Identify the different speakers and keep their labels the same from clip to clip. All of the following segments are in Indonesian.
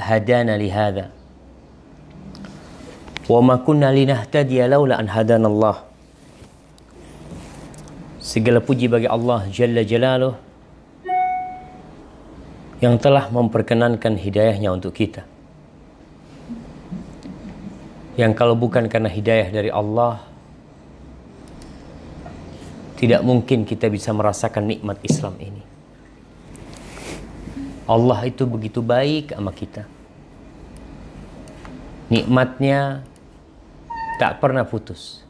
Speaker 1: hadana li hadza wa ma kunna linahtadiya laula an segala puji bagi Allah jalla jalaluh yang telah memperkenankan hidayahnya untuk kita. Yang kalau bukan karena hidayah dari Allah tidak mungkin kita bisa merasakan nikmat Islam ini. Allah itu begitu baik sama kita. Nikmatnya tak pernah putus.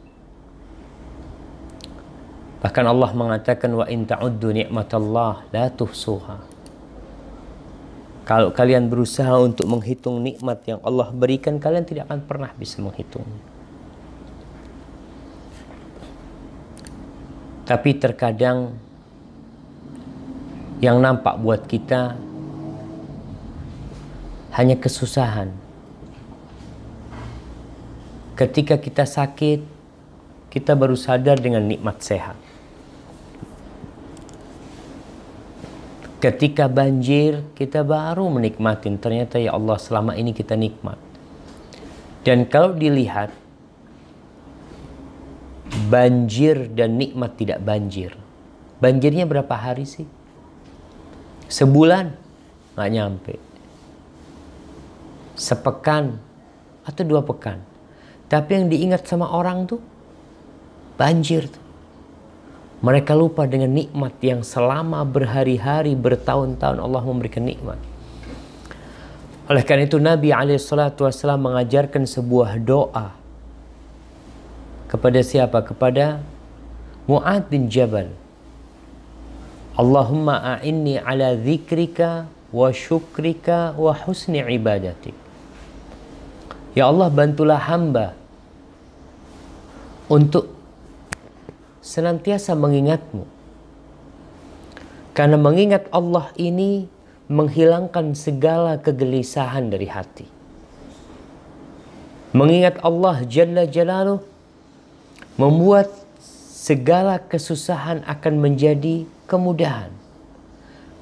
Speaker 1: Bahkan Allah mengatakan wa in ta'uddu ni'matallah la tuhsuha. Kalau kalian berusaha untuk menghitung nikmat yang Allah berikan, kalian tidak akan pernah bisa menghitungnya. Tapi terkadang yang nampak buat kita hanya kesusahan. Ketika kita sakit, kita baru sadar dengan nikmat sehat. Ketika banjir, kita baru menikmati. Ternyata ya Allah selama ini kita nikmat. Dan kalau dilihat, banjir dan nikmat tidak banjir. Banjirnya berapa hari sih? Sebulan? Nggak nyampe sepekan atau dua pekan. Tapi yang diingat sama orang tuh banjir tuh. Mereka lupa dengan nikmat yang selama berhari-hari, bertahun-tahun Allah memberikan nikmat. Oleh karena itu Nabi SAW mengajarkan sebuah doa kepada siapa? Kepada Mu'ad bin Jabal. Allahumma a'inni ala dzikrika wa syukrika wa husni ibadatik. Ya Allah bantulah hamba untuk senantiasa mengingatmu. Karena mengingat Allah ini menghilangkan segala kegelisahan dari hati. Mengingat Allah Jalla Jalaluh membuat segala kesusahan akan menjadi kemudahan.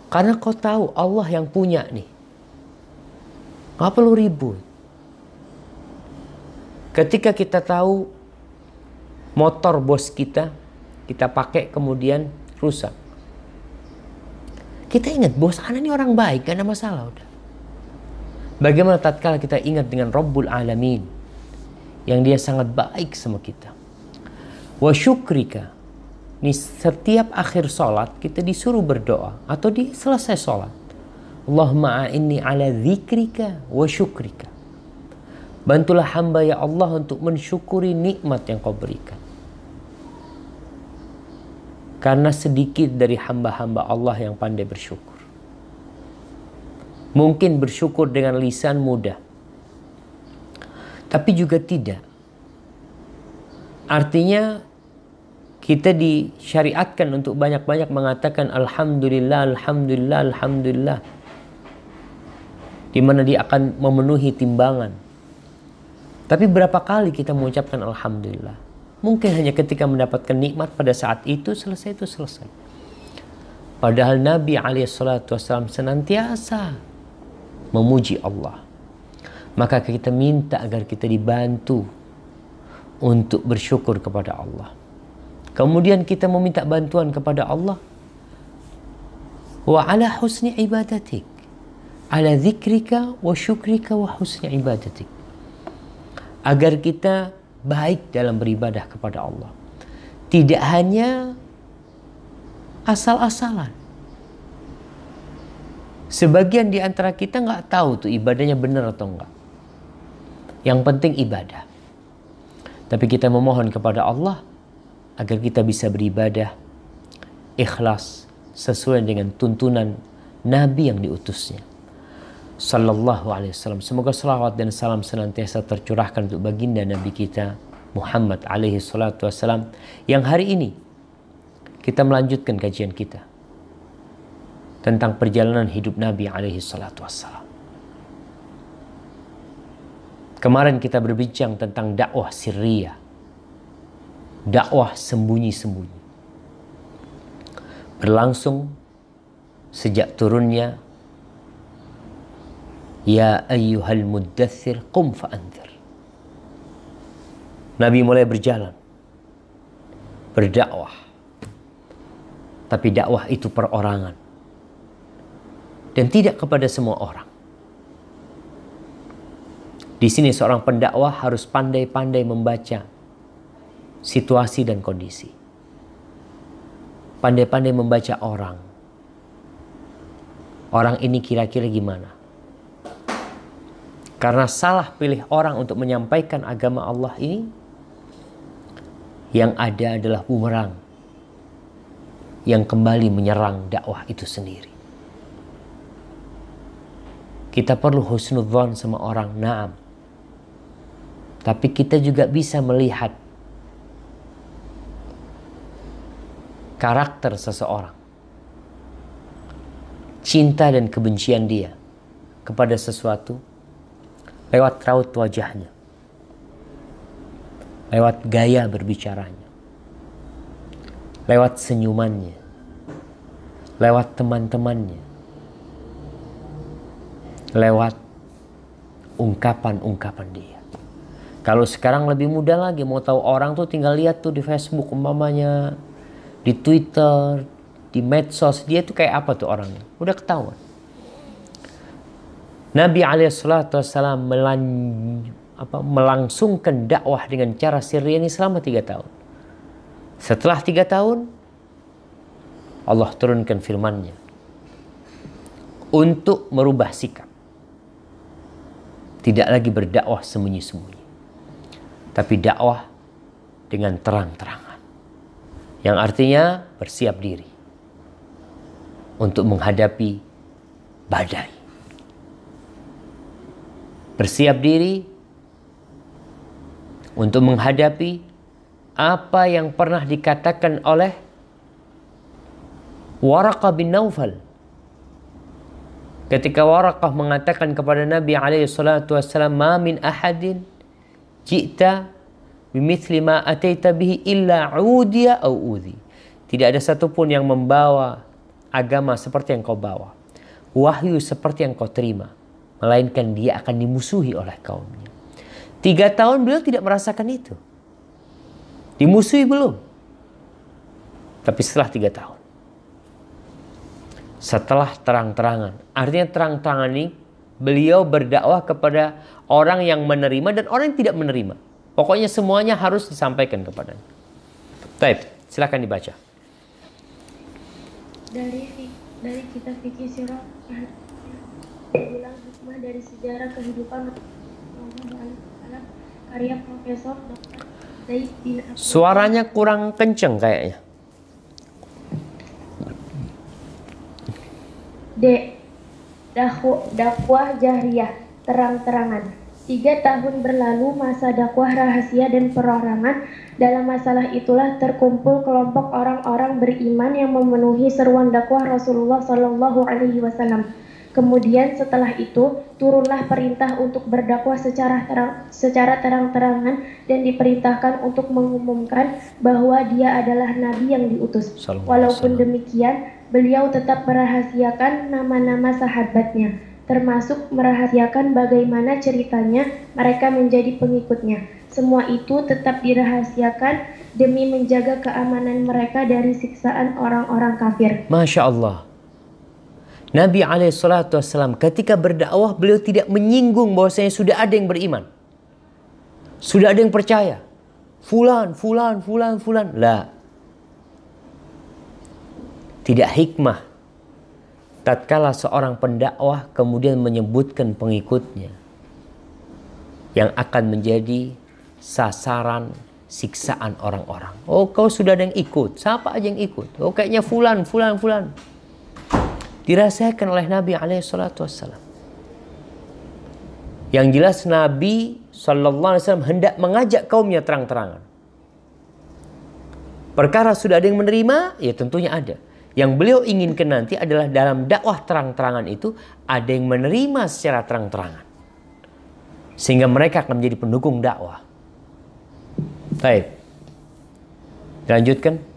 Speaker 1: Karena kau tahu Allah yang punya nih. Gak perlu ribut. Ketika kita tahu motor bos kita, kita pakai kemudian rusak. Kita ingat bos anak ini orang baik, gak ada masalah udah. Bagaimana tatkala kita ingat dengan Rabbul Alamin yang dia sangat baik sama kita. Wa syukrika. Ini setiap akhir sholat kita disuruh berdoa atau di selesai sholat. Allahumma a'inni ala dzikrika wa syukrika. Bantulah hamba ya Allah untuk mensyukuri nikmat yang kau berikan. Karena sedikit dari hamba-hamba Allah yang pandai bersyukur. Mungkin bersyukur dengan lisan mudah. Tapi juga tidak. Artinya kita disyariatkan untuk banyak-banyak mengatakan Alhamdulillah, Alhamdulillah, Alhamdulillah. Di mana dia akan memenuhi timbangan tapi berapa kali kita mengucapkan Alhamdulillah? Mungkin hanya ketika mendapatkan nikmat pada saat itu selesai itu selesai. Padahal Nabi SAW senantiasa memuji Allah. Maka kita minta agar kita dibantu untuk bersyukur kepada Allah. Kemudian kita meminta bantuan kepada Allah. Wa ala husni ibadatik. Ala zikrika wa syukrika wa husni ibadatik agar kita baik dalam beribadah kepada Allah. Tidak hanya asal-asalan. Sebagian di antara kita nggak tahu tuh ibadahnya benar atau enggak. Yang penting ibadah. Tapi kita memohon kepada Allah agar kita bisa beribadah ikhlas sesuai dengan tuntunan Nabi yang diutusnya sallallahu alaihi wasallam. Semoga salawat dan salam senantiasa tercurahkan untuk baginda Nabi kita Muhammad alaihi salatu wasallam yang hari ini kita melanjutkan kajian kita tentang perjalanan hidup Nabi alaihi salatu wasallam. Kemarin kita berbincang tentang dakwah sirriyah. Dakwah sembunyi-sembunyi. Berlangsung sejak turunnya Ya ayyuhal muddathir qum fa'anthir. Nabi mulai berjalan. Berdakwah. Tapi dakwah itu perorangan. Dan tidak kepada semua orang. Di sini seorang pendakwah harus pandai-pandai membaca situasi dan kondisi. Pandai-pandai membaca orang. Orang ini kira-kira gimana? Karena salah pilih orang untuk menyampaikan agama Allah ini, yang ada adalah bumerang yang kembali menyerang dakwah itu sendiri. Kita perlu husnudzon sama orang, naam. Tapi kita juga bisa melihat karakter seseorang. Cinta dan kebencian dia kepada sesuatu lewat raut wajahnya. Lewat gaya berbicaranya. Lewat senyumannya. Lewat teman-temannya. Lewat ungkapan-ungkapan dia. Kalau sekarang lebih mudah lagi mau tahu orang tuh tinggal lihat tuh di Facebook umpamanya, di Twitter, di medsos dia tuh kayak apa tuh orangnya, udah ketahuan. Nabi Alaihissalam melan, melangsungkan dakwah dengan cara sirri ini selama tiga tahun. Setelah tiga tahun, Allah turunkan firman-Nya untuk merubah sikap. Tidak lagi berdakwah sembunyi-sembunyi tapi dakwah dengan terang-terangan. Yang artinya bersiap diri untuk menghadapi badai. Bersiap diri untuk menghadapi apa yang pernah dikatakan oleh Waraqah bin Naufal ketika Waraqah mengatakan kepada Nabi alaihi salatu wasallam ma min ahadin Jikta bimithli ma ataita bihi illa udia au udhi. Tidak ada satupun yang membawa agama seperti yang kau bawa. Wahyu seperti yang kau terima. Melainkan dia akan dimusuhi oleh kaumnya. Tiga tahun beliau tidak merasakan itu. Dimusuhi belum. Tapi setelah tiga tahun. Setelah terang-terangan. Artinya terang-terangan ini beliau berdakwah kepada orang yang menerima dan orang yang tidak menerima. Pokoknya semuanya harus disampaikan kepadanya. Baik, silakan dibaca.
Speaker 2: Dari dari kitab fikih sirah bilang hikmah dari sejarah kehidupan karya Profesor Dr. Zaid bin
Speaker 1: Suaranya kurang kenceng kayaknya.
Speaker 2: D dakwah jahriyah terang-terangan. Tiga tahun berlalu masa dakwah rahasia dan perorangan. Dalam masalah itulah terkumpul kelompok orang-orang beriman yang memenuhi seruan dakwah Rasulullah Shallallahu Alaihi Wasallam. Kemudian setelah itu turunlah perintah untuk berdakwah secara terang, secara terang-terangan dan diperintahkan untuk mengumumkan bahwa dia adalah nabi yang diutus. Walaupun demikian, beliau tetap merahasiakan nama-nama sahabatnya, termasuk merahasiakan bagaimana ceritanya mereka menjadi pengikutnya. Semua itu tetap dirahasiakan demi menjaga keamanan mereka dari siksaan orang-orang kafir.
Speaker 1: Masya Allah. Nabi SAW ketika berdakwah beliau tidak menyinggung bahwasanya sudah ada yang beriman. Sudah ada yang percaya. Fulan, fulan, fulan, fulan. Lah tidak hikmah tatkala seorang pendakwah kemudian menyebutkan pengikutnya yang akan menjadi sasaran siksaan orang-orang. Oh, kau sudah ada yang ikut. Siapa aja yang ikut? Oh, kayaknya fulan, fulan, fulan. Dirasakan oleh Nabi wassalam. Yang jelas Nabi wasallam hendak mengajak kaumnya terang-terangan. Perkara sudah ada yang menerima, ya tentunya ada. Yang beliau inginkan nanti adalah dalam dakwah terang-terangan itu ada yang menerima secara terang-terangan. Sehingga mereka akan menjadi pendukung dakwah. Baik. Lanjutkan.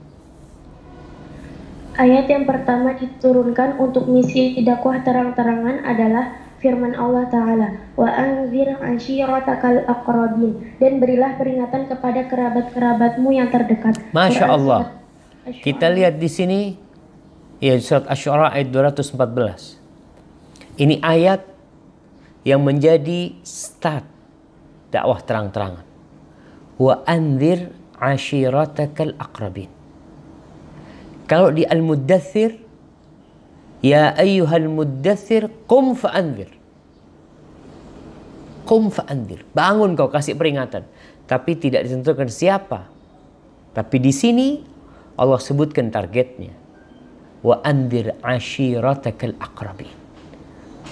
Speaker 2: Ayat yang pertama diturunkan untuk misi dakwah terang-terangan adalah firman Allah Ta'ala wa anzir ashiratakal aqrabin dan berilah peringatan kepada kerabat-kerabatmu yang terdekat.
Speaker 1: Masya Allah. kita lihat di sini ya surat Asy-Syu'ara ayat 214 ini ayat yang menjadi start dakwah terang-terangan. Wa anzir ashiratakal aqrabin kalau di Al-Muddathir Ya ayyuhal muddathir qum fa'anzir. Qum fa'anzir. Bangun kau kasih peringatan. Tapi tidak ditentukan siapa. Tapi di sini Allah sebutkan targetnya. Wa anzir ashiratakal aqrabi.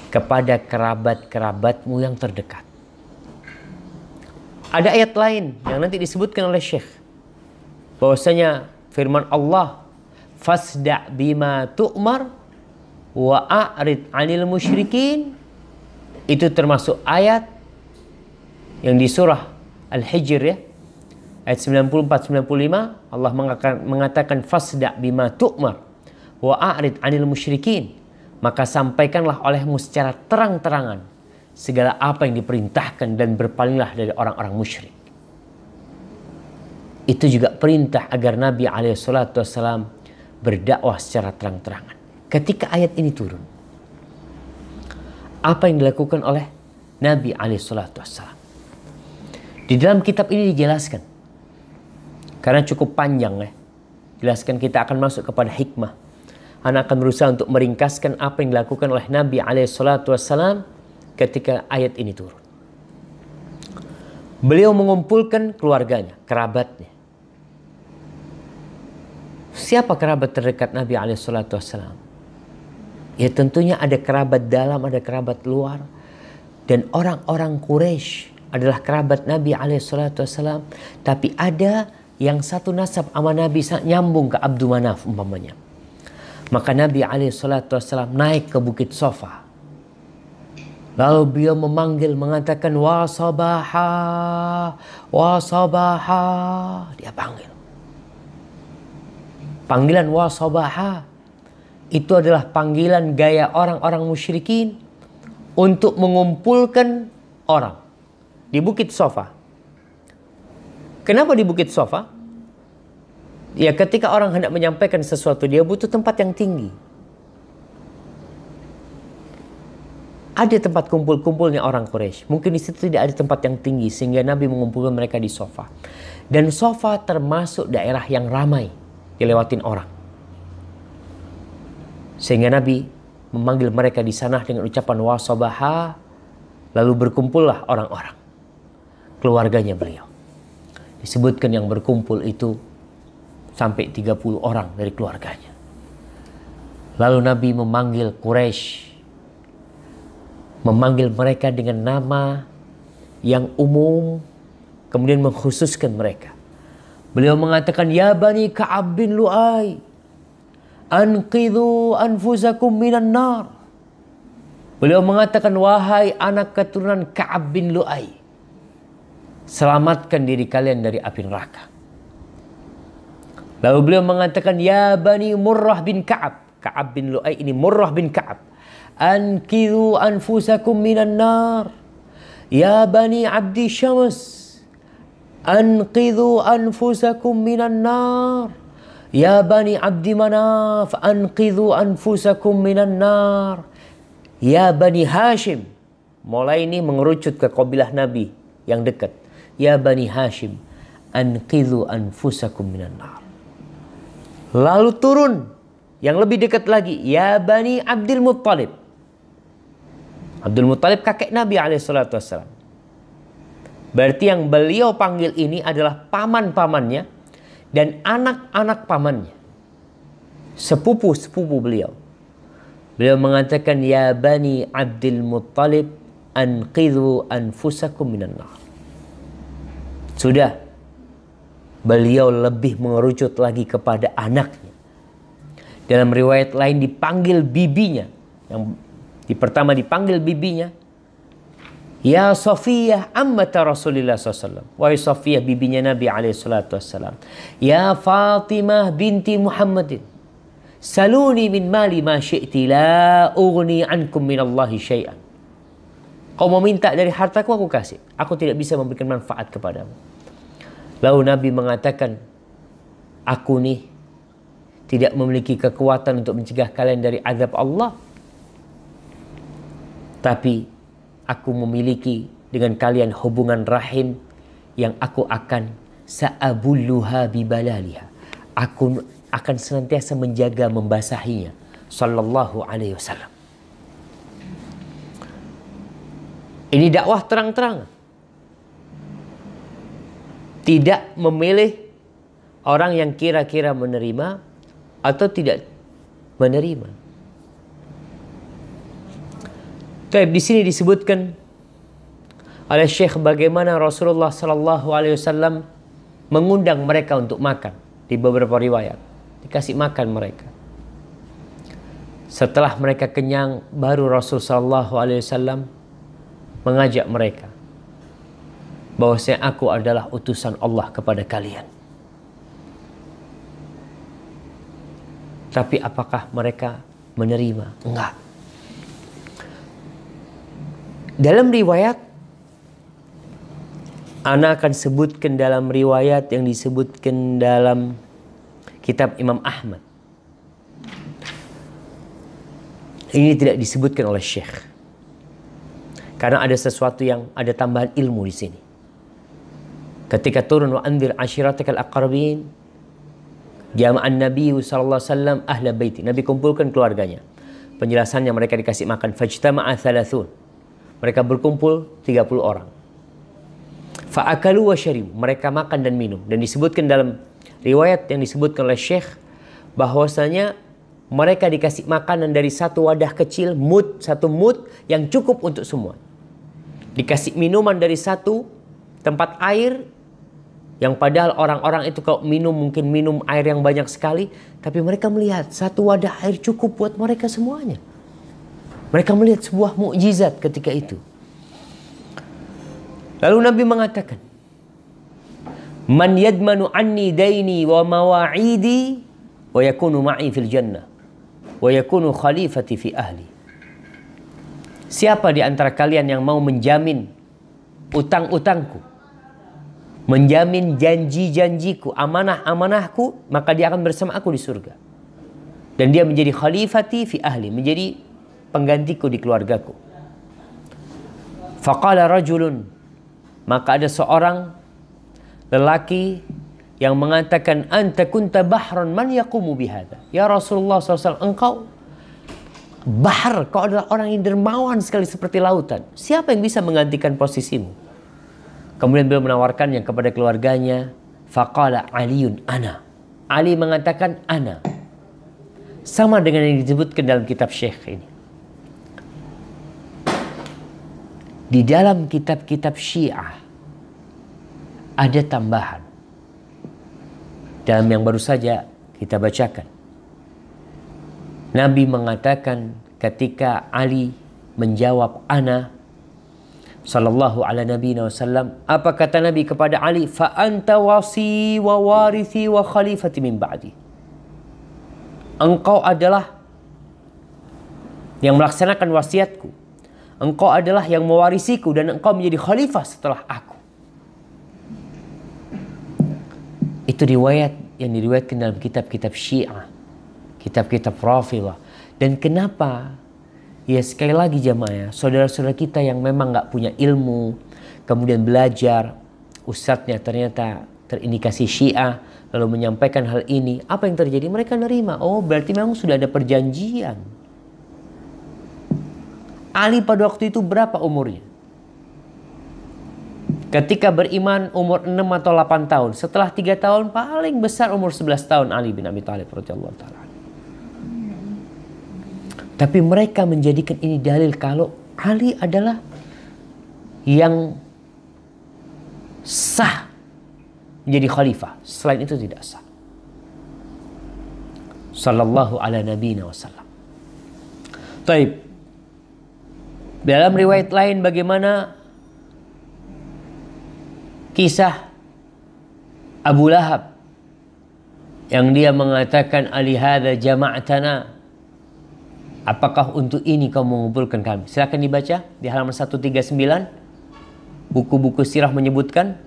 Speaker 1: Kepada kerabat-kerabatmu yang terdekat. Ada ayat lain yang nanti disebutkan oleh Syekh. Bahwasanya firman Allah fasda bima tu'mar wa a'rid 'anil musyrikin. Itu termasuk ayat yang di surah Al-Hijr ya. Ayat 94 95 Allah mengatakan, fasda bima tu'mar wa a'rid 'anil musyrikin. Maka sampaikanlah olehmu secara terang-terangan segala apa yang diperintahkan dan berpalinglah dari orang-orang musyrik. Itu juga perintah agar Nabi alaihissalam berdakwah secara terang-terangan ketika ayat ini turun. Apa yang dilakukan oleh Nabi alaihissalatu wassalam. Di dalam kitab ini dijelaskan. Karena cukup panjang ya. Jelaskan kita akan masuk kepada hikmah. Anak akan berusaha untuk meringkaskan apa yang dilakukan oleh Nabi alaihissalatu wassalam ketika ayat ini turun. Beliau mengumpulkan keluarganya, kerabatnya. Siapa kerabat terdekat Nabi alaihissalatu wassalam? Ya tentunya ada kerabat dalam, ada kerabat luar. Dan orang-orang Quraisy adalah kerabat Nabi alaihissalam. Tapi ada yang satu nasab sama Nabi nyambung ke Abdul Manaf umpamanya. Maka Nabi alaihissalam naik ke Bukit Sofa. Lalu beliau memanggil mengatakan wa sabaha wa sabaha dia panggil. Panggilan wa sabaha itu adalah panggilan gaya orang-orang musyrikin untuk mengumpulkan orang di Bukit Sofa. Kenapa di Bukit Sofa? Ya ketika orang hendak menyampaikan sesuatu dia butuh tempat yang tinggi. Ada tempat kumpul-kumpulnya orang Quraisy. Mungkin di situ tidak ada tempat yang tinggi sehingga Nabi mengumpulkan mereka di sofa. Dan sofa termasuk daerah yang ramai dilewatin orang. Sehingga Nabi memanggil mereka di sana dengan ucapan wasabaha lalu berkumpullah orang-orang keluarganya beliau. Disebutkan yang berkumpul itu sampai 30 orang dari keluarganya. Lalu Nabi memanggil Quraisy memanggil mereka dengan nama yang umum kemudian mengkhususkan mereka. Beliau mengatakan ya Bani Ka'ab bin Lu'ay Anqidhu anfusakum minan nar. Beliau mengatakan, wahai anak keturunan Ka'ab bin Lu'ay. Selamatkan diri kalian dari api neraka. Lalu beliau mengatakan, ya bani Murrah bin Ka'ab. Ka'ab bin Lu'ay ini Murrah bin Ka'ab. Anqidhu anfusakum minan nar. Ya bani Abdi Syams. Anqidhu anfusakum minan nar. Ya Bani Abdi Manaf, anqidhu anfusakum minan nar. Ya Bani Hashim. Mulai ini mengerucut ke kabilah Nabi yang dekat. Ya Bani Hashim, anqidhu anfusakum minan nar. Lalu turun yang lebih dekat lagi. Ya Bani Abdul Muttalib. Abdul Muttalib kakek Nabi alaihissalatu wassalam. Berarti yang beliau panggil ini adalah paman-pamannya dan anak-anak pamannya. Sepupu-sepupu beliau. Beliau mengatakan, Ya Bani Abdul Muttalib, anqidhu anfusakum minan nar. Sudah. Beliau lebih mengerucut lagi kepada anaknya. Dalam riwayat lain dipanggil bibinya. Yang di pertama dipanggil bibinya. Ya Safiyah ammata Rasulullah SAW. Wahai Safiyah bibinya Nabi SAW. Ya Fatimah binti Muhammadin. Saluni min mali ma syi'ti la ughni ankum min Allahi syai'an. Kau mau minta dari hartaku, aku kasih. Aku tidak bisa memberikan manfaat kepadamu. Lalu Nabi mengatakan, aku nih tidak memiliki kekuatan untuk mencegah kalian dari azab Allah. Tapi aku memiliki dengan kalian hubungan rahim yang aku akan sa'abulluha bibalaliha. Aku akan senantiasa menjaga membasahinya. Sallallahu alaihi wasallam. Ini dakwah terang-terang. Tidak memilih orang yang kira-kira menerima atau tidak menerima. Tapi di sini disebutkan oleh Syekh bagaimana Rasulullah Sallallahu Alaihi Wasallam mengundang mereka untuk makan di beberapa riwayat dikasih makan mereka. Setelah mereka kenyang, baru Rasul Sallallahu Alaihi Wasallam mengajak mereka bahwasanya aku adalah utusan Allah kepada kalian. Tapi apakah mereka menerima? Enggak. Dalam riwayat Ana akan sebutkan dalam riwayat yang disebutkan dalam kitab Imam Ahmad. Ini tidak disebutkan oleh Syekh. Karena ada sesuatu yang ada tambahan ilmu di sini. Ketika turun wa anzir ashiratakal aqrabin jama'an Nabi sallallahu alaihi wasallam ahla baiti. Nabi kumpulkan keluarganya. Penjelasannya mereka dikasih makan fajtama'a thalathun. Mereka berkumpul 30 orang. Fa'akalu wa syaribu. Mereka makan dan minum. Dan disebutkan dalam riwayat yang disebutkan oleh Syekh bahwasanya mereka dikasih makanan dari satu wadah kecil, mud, satu mud yang cukup untuk semua dikasih minuman dari satu tempat air yang padahal orang-orang itu kalau minum mungkin minum air yang banyak sekali tapi mereka melihat satu wadah air cukup buat mereka semuanya mereka melihat sebuah mukjizat ketika itu lalu Nabi mengatakan man yadmanu anni daini wa mawa'idi wa yakunu ma'i fil jannah wa yakunu khalifati fi ahli Siapa di antara kalian yang mau menjamin utang-utangku? Menjamin janji-janjiku, amanah-amanahku, maka dia akan bersama aku di surga. Dan dia menjadi khalifati fi ahli, menjadi penggantiku di keluargaku. Faqala rajulun, maka ada seorang lelaki yang mengatakan anta kunta bahran man yaqumu bihada. Ya Rasulullah SAW, engkau bahar, kau adalah orang yang dermawan sekali seperti lautan. Siapa yang bisa menggantikan posisimu? Kemudian beliau menawarkannya kepada keluarganya. Faqala Aliun ana. Ali mengatakan ana. Sama dengan yang disebutkan dalam kitab Syekh ini. Di dalam kitab-kitab Syiah ada tambahan. Dalam yang baru saja kita bacakan. Nabi mengatakan ketika Ali menjawab ana sallallahu ala nabi wasallam apa kata Nabi kepada Ali fa anta wasi wa warithi wa khalifati min ba'di engkau adalah yang melaksanakan wasiatku engkau adalah yang mewarisiku dan engkau menjadi khalifah setelah aku itu riwayat yang diriwayatkan dalam kitab-kitab Syiah kitab-kitab Rafilah. Dan kenapa? Ya sekali lagi jamaah saudara-saudara kita yang memang nggak punya ilmu, kemudian belajar, ustadznya ternyata terindikasi Syiah, lalu menyampaikan hal ini, apa yang terjadi? Mereka nerima. Oh, berarti memang sudah ada perjanjian. Ali pada waktu itu berapa umurnya? Ketika beriman umur 6 atau 8 tahun. Setelah 3 tahun paling besar umur 11 tahun Ali bin Abi Thalib radhiyallahu taala. Tapi mereka menjadikan ini dalil kalau Ali adalah yang sah menjadi khalifah. Selain itu tidak sah. Sallallahu ala wasallam. Taib. Dalam riwayat lain bagaimana kisah Abu Lahab yang dia mengatakan ali hadza jama'tana Apakah untuk ini kau mengumpulkan kami? Silakan dibaca di halaman 139. Buku-buku sirah menyebutkan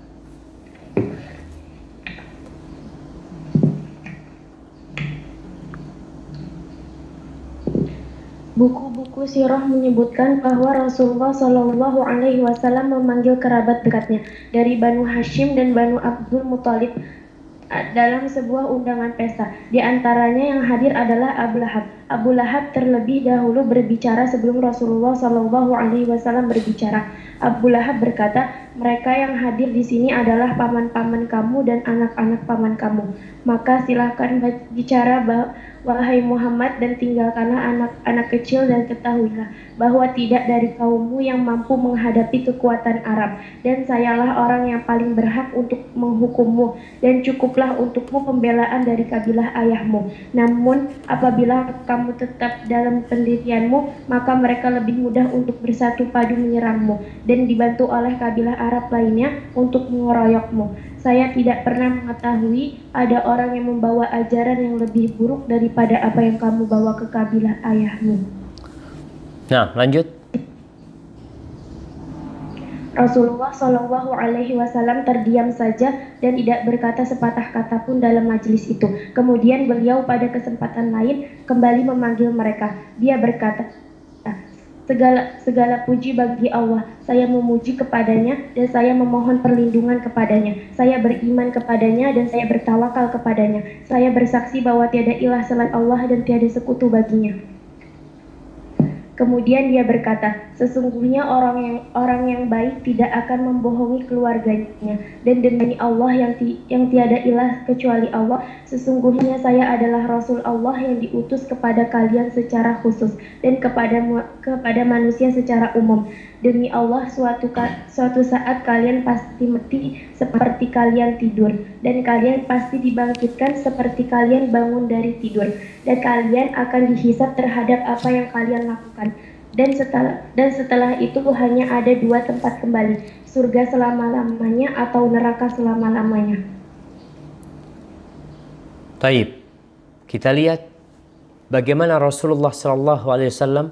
Speaker 2: Buku-buku sirah menyebutkan bahwa Rasulullah Shallallahu Alaihi Wasallam memanggil kerabat dekatnya dari Banu Hashim dan Banu Abdul Muthalib dalam sebuah undangan pesta. Di antaranya yang hadir adalah Abu Lahab. Abu Lahab terlebih dahulu berbicara sebelum Rasulullah Shallallahu Alaihi Wasallam berbicara. Abu Lahab berkata, mereka yang hadir di sini adalah paman-paman kamu dan anak-anak paman kamu. Maka silahkan bicara wahai Muhammad dan tinggalkanlah anak-anak kecil dan ketahuilah bahwa tidak dari kaummu yang mampu menghadapi kekuatan Arab dan sayalah orang yang paling berhak untuk menghukummu dan cukuplah untukmu pembelaan dari kabilah ayahmu. Namun apabila kamu tetap dalam pendirianmu maka mereka lebih mudah untuk bersatu padu menyerangmu dan dibantu oleh kabilah Arab lainnya untuk mengeroyokmu. Saya tidak pernah mengetahui ada orang yang membawa ajaran yang lebih buruk daripada apa yang kamu bawa ke kabilah ayahmu.
Speaker 1: Nah, lanjut.
Speaker 2: Rasulullah Shallallahu Alaihi Wasallam terdiam saja dan tidak berkata sepatah kata pun dalam majelis itu. Kemudian beliau pada kesempatan lain kembali memanggil mereka. Dia berkata, Segala segala puji bagi Allah. Saya memuji kepadanya dan saya memohon perlindungan kepadanya. Saya beriman kepadanya dan saya bertawakal kepadanya. Saya bersaksi bahwa tiada ilah selain Allah dan tiada sekutu baginya. Kemudian dia berkata, sesungguhnya orang yang orang yang baik tidak akan membohongi keluarganya dan demi Allah yang ti, yang tiada ilah kecuali Allah, sesungguhnya saya adalah rasul Allah yang diutus kepada kalian secara khusus dan kepada kepada manusia secara umum. Demi Allah suatu suatu saat kalian pasti mati seperti kalian tidur dan kalian pasti dibangkitkan seperti kalian bangun dari tidur dan kalian akan dihisap terhadap apa yang kalian lakukan. Dan setelah dan setelah itu hanya ada dua tempat kembali, surga selama-lamanya atau neraka selama-lamanya.
Speaker 1: Taib. Kita lihat bagaimana Rasulullah Shallallahu alaihi wasallam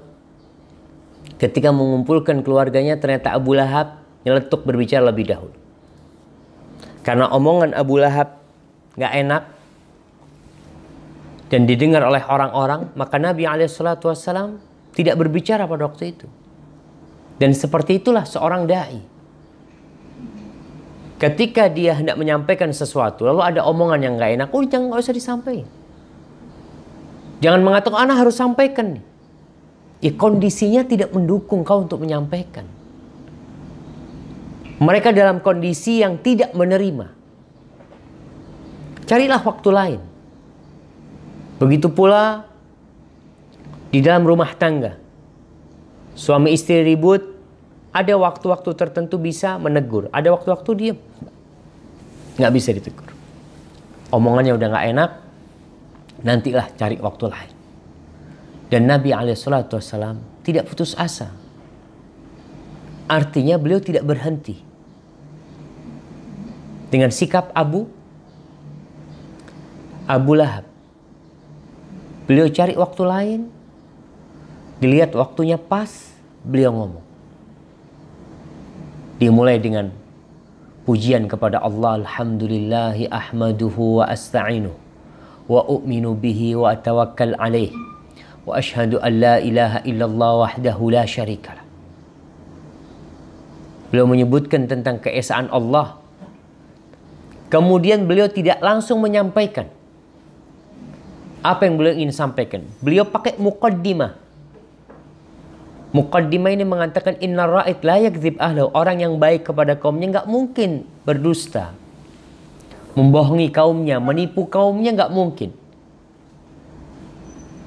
Speaker 1: Ketika mengumpulkan keluarganya ternyata Abu Lahab nyeletuk berbicara lebih dahulu. Karena omongan Abu Lahab nggak enak dan didengar oleh orang-orang, maka Nabi Alaihissalam tidak berbicara pada waktu itu. Dan seperti itulah seorang dai. Ketika dia hendak menyampaikan sesuatu, lalu ada omongan yang nggak enak, oh jangan nggak usah disampaikan. Jangan mengatakan anak harus sampaikan ya kondisinya tidak mendukung kau untuk menyampaikan. Mereka dalam kondisi yang tidak menerima. Carilah waktu lain. Begitu pula di dalam rumah tangga. Suami istri ribut, ada waktu-waktu tertentu bisa menegur, ada waktu-waktu diam. Nggak bisa ditegur. Omongannya udah nggak enak, nantilah cari waktu lain. Dan Nabi Alaihissalam tidak putus asa. Artinya beliau tidak berhenti. Dengan sikap Abu Abu Lahab. Beliau cari waktu lain. Dilihat waktunya pas, beliau ngomong. Dimulai dengan pujian kepada Allah. Alhamdulillahi ahmaduhu wa asta'inu. Wa u'minu bihi wa atawakkal alaih wa ashhadu an la ilaha illallah wahdahu la syarikalah. Beliau menyebutkan tentang keesaan Allah. Kemudian beliau tidak langsung menyampaikan apa yang beliau ingin sampaikan. Beliau pakai muqaddimah. Muqaddimah ini mengatakan inna ra'id la yakzib. Orang yang baik kepada kaumnya nggak mungkin berdusta. Membohongi kaumnya, menipu kaumnya nggak mungkin.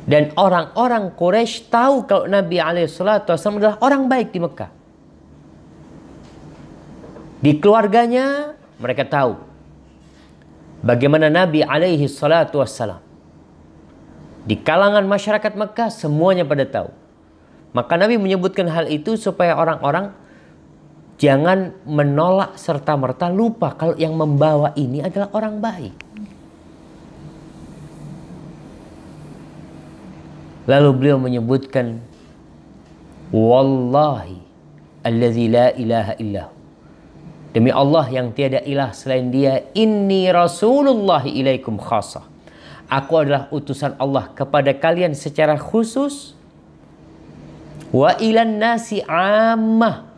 Speaker 1: Dan orang-orang Quraisy tahu kalau Nabi alaihissalam adalah orang baik di Mekah. Di keluarganya mereka tahu bagaimana Nabi alaihi salatu wassalam. Di kalangan masyarakat Mekah semuanya pada tahu. Maka Nabi menyebutkan hal itu supaya orang-orang jangan menolak serta merta lupa kalau yang membawa ini adalah orang baik. Lalu beliau menyebutkan Wallahi Alladhi la ilaha illahu Demi Allah yang tiada ilah selain dia, inni Rasulullah ilaikum khasa. Aku adalah utusan Allah kepada kalian secara khusus. Wa ilan nasi ammah.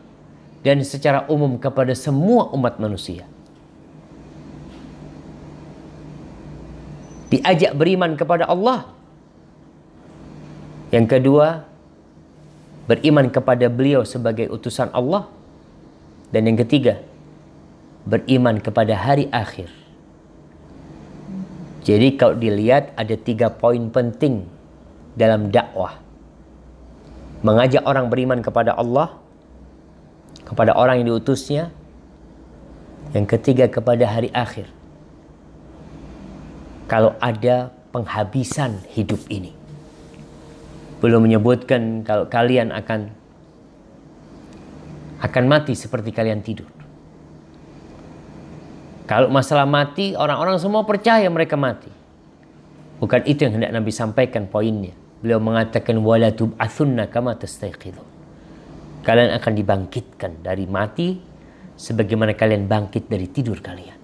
Speaker 1: Dan secara umum kepada semua umat manusia. Diajak beriman kepada Allah. Yang kedua, beriman kepada beliau sebagai utusan Allah. Dan yang ketiga, beriman kepada hari akhir. Jadi kalau dilihat ada tiga poin penting dalam dakwah. Mengajak orang beriman kepada Allah, kepada orang yang diutusnya. Yang ketiga kepada hari akhir. Kalau ada penghabisan hidup ini. Belum menyebutkan kalau kalian akan akan mati seperti kalian tidur. Kalau masalah mati, orang-orang semua percaya mereka mati. Bukan itu yang hendak Nabi sampaikan poinnya. Beliau mengatakan wala tub'atsunna kama tastayqidun. Kalian akan dibangkitkan dari mati sebagaimana kalian bangkit dari tidur kalian.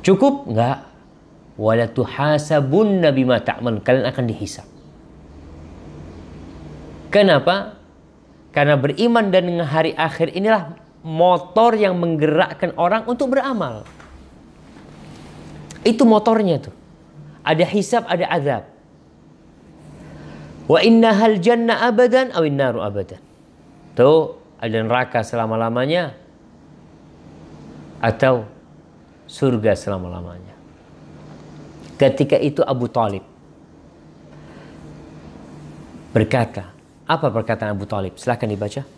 Speaker 1: Cukup enggak? Wala tuhasabunna bima ta'mal. Kalian akan dihisap. Kenapa? Karena beriman dan hari akhir inilah motor yang menggerakkan orang untuk beramal. Itu motornya tuh. Ada hisab, ada azab. Wa inna hal jannah abadan aw naru abadan. Tuh, ada neraka selama-lamanya atau surga selama-lamanya. Ketika itu Abu Talib berkata, apa perkataan Abu Talib? Silahkan dibaca.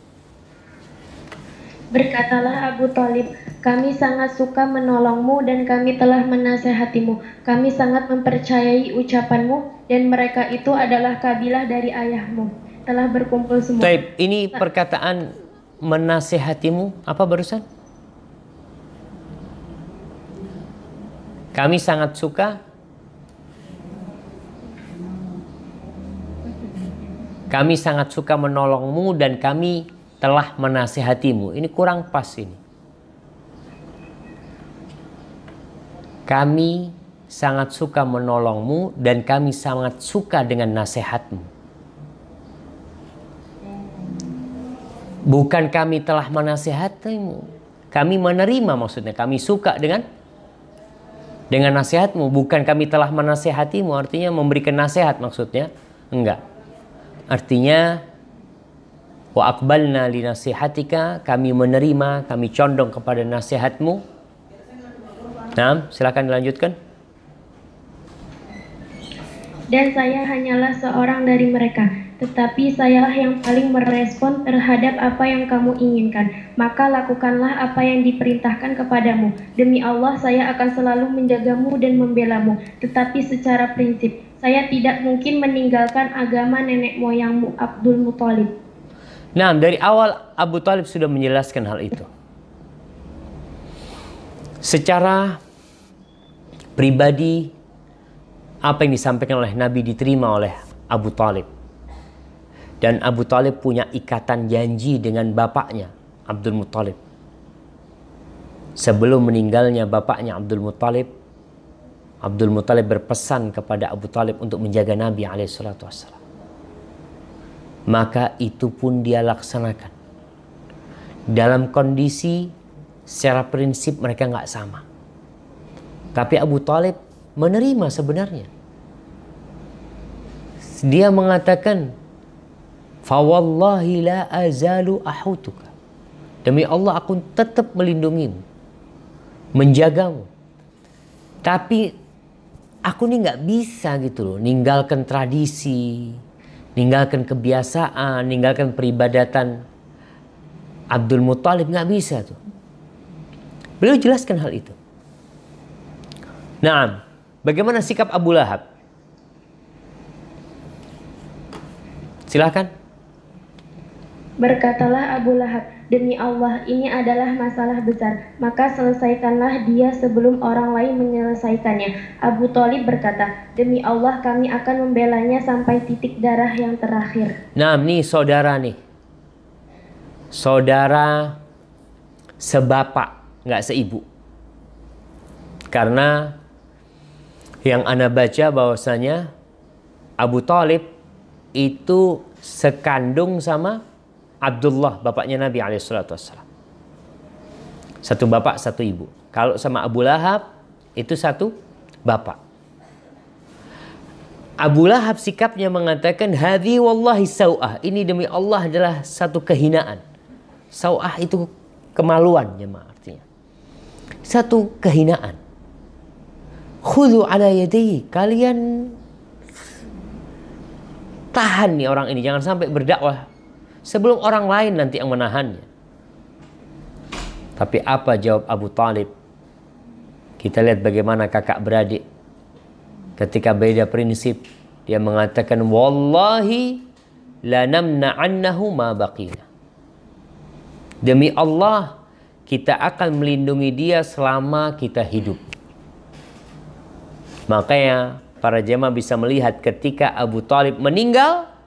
Speaker 2: Berkatalah Abu Talib, kami sangat suka menolongmu dan kami telah menasehatimu. Kami sangat mempercayai ucapanmu dan mereka itu adalah kabilah dari ayahmu. Telah berkumpul semua.
Speaker 1: Taib, ini perkataan menasehatimu apa barusan? Kami sangat suka Kami sangat suka menolongmu dan kami telah menasehatimu. Ini kurang pas ini. Kami sangat suka menolongmu dan kami sangat suka dengan nasihatmu. Bukan kami telah menasehatimu. Kami menerima maksudnya. Kami suka dengan dengan nasihatmu. Bukan kami telah menasehatimu. Artinya memberikan nasihat maksudnya. Enggak. Artinya Wa akbalna li nasihatika, kami menerima, kami condong kepada nasihatmu. Nah, silakan dilanjutkan.
Speaker 2: Dan saya hanyalah seorang dari mereka, tetapi sayalah yang paling merespon terhadap apa yang kamu inginkan. Maka lakukanlah apa yang diperintahkan kepadamu. Demi Allah, saya akan selalu menjagamu dan membelamu, tetapi secara prinsip, saya tidak mungkin meninggalkan agama nenek moyangmu Abdul Muthalib.
Speaker 1: Nah, dari awal Abu Talib sudah menjelaskan hal itu. Secara pribadi, apa yang disampaikan oleh Nabi diterima oleh Abu Talib. Dan Abu Talib punya ikatan janji dengan bapaknya, Abdul Muttalib. Sebelum meninggalnya bapaknya Abdul Muttalib, Abdul Muttalib berpesan kepada Abu Talib untuk menjaga Nabi alaihissalam maka itu pun dia laksanakan. Dalam kondisi secara prinsip mereka nggak sama. Tapi Abu Talib menerima sebenarnya. Dia mengatakan, Fawallahi la azalu ahutuka. Demi Allah aku tetap melindungimu. Menjagamu. Tapi aku nih nggak bisa gitu loh. Ninggalkan tradisi ninggalkan kebiasaan, ninggalkan peribadatan Abdul Muthalib nggak bisa tuh. Beliau jelaskan hal itu. Nah, bagaimana sikap Abu Lahab? Silahkan.
Speaker 2: Berkatalah Abu Lahab, Demi Allah, ini adalah masalah besar, maka selesaikanlah dia sebelum orang lain menyelesaikannya. Abu Talib berkata, Demi Allah kami akan membelanya sampai titik darah yang terakhir.
Speaker 1: Nah, nih saudara nih. Saudara sebapak, nggak seibu. Karena yang Anda baca bahwasanya Abu Talib itu sekandung sama Abdullah bapaknya Nabi Alaihissalam. Satu bapak, satu ibu. Kalau sama Abu Lahab itu satu bapak. Abu Lahab sikapnya mengatakan hadhi wallahi sau'ah. Ini demi Allah adalah satu kehinaan. Sau'ah itu kemaluan jemaah artinya. Satu kehinaan. Khudhu ala yadayhi. Kalian tahan nih orang ini. Jangan sampai berdakwah sebelum orang lain nanti yang menahannya. Tapi apa jawab Abu Talib? Kita lihat bagaimana kakak beradik. Ketika beda prinsip, dia mengatakan, Wallahi la namna'annahu ma baqina. Demi Allah, kita akan melindungi dia selama kita hidup. Makanya para jemaah bisa melihat ketika Abu Talib meninggal,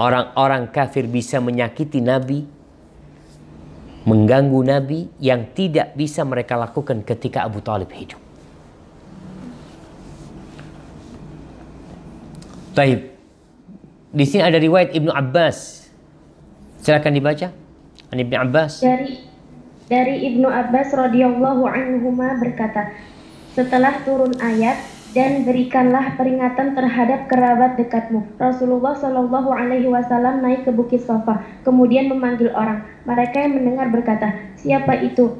Speaker 1: orang-orang kafir bisa menyakiti Nabi, mengganggu Nabi yang tidak bisa mereka lakukan ketika Abu Talib hidup. Taib. Di sini ada riwayat Ibnu Abbas. Silakan dibaca. Ibnu Abbas.
Speaker 2: Dari dari Ibnu Abbas radhiyallahu anhu berkata, setelah turun ayat dan berikanlah peringatan terhadap kerabat dekatmu. Rasulullah Shallallahu Alaihi Wasallam naik ke Bukit Safa, kemudian memanggil orang. Mereka yang mendengar berkata, siapa itu?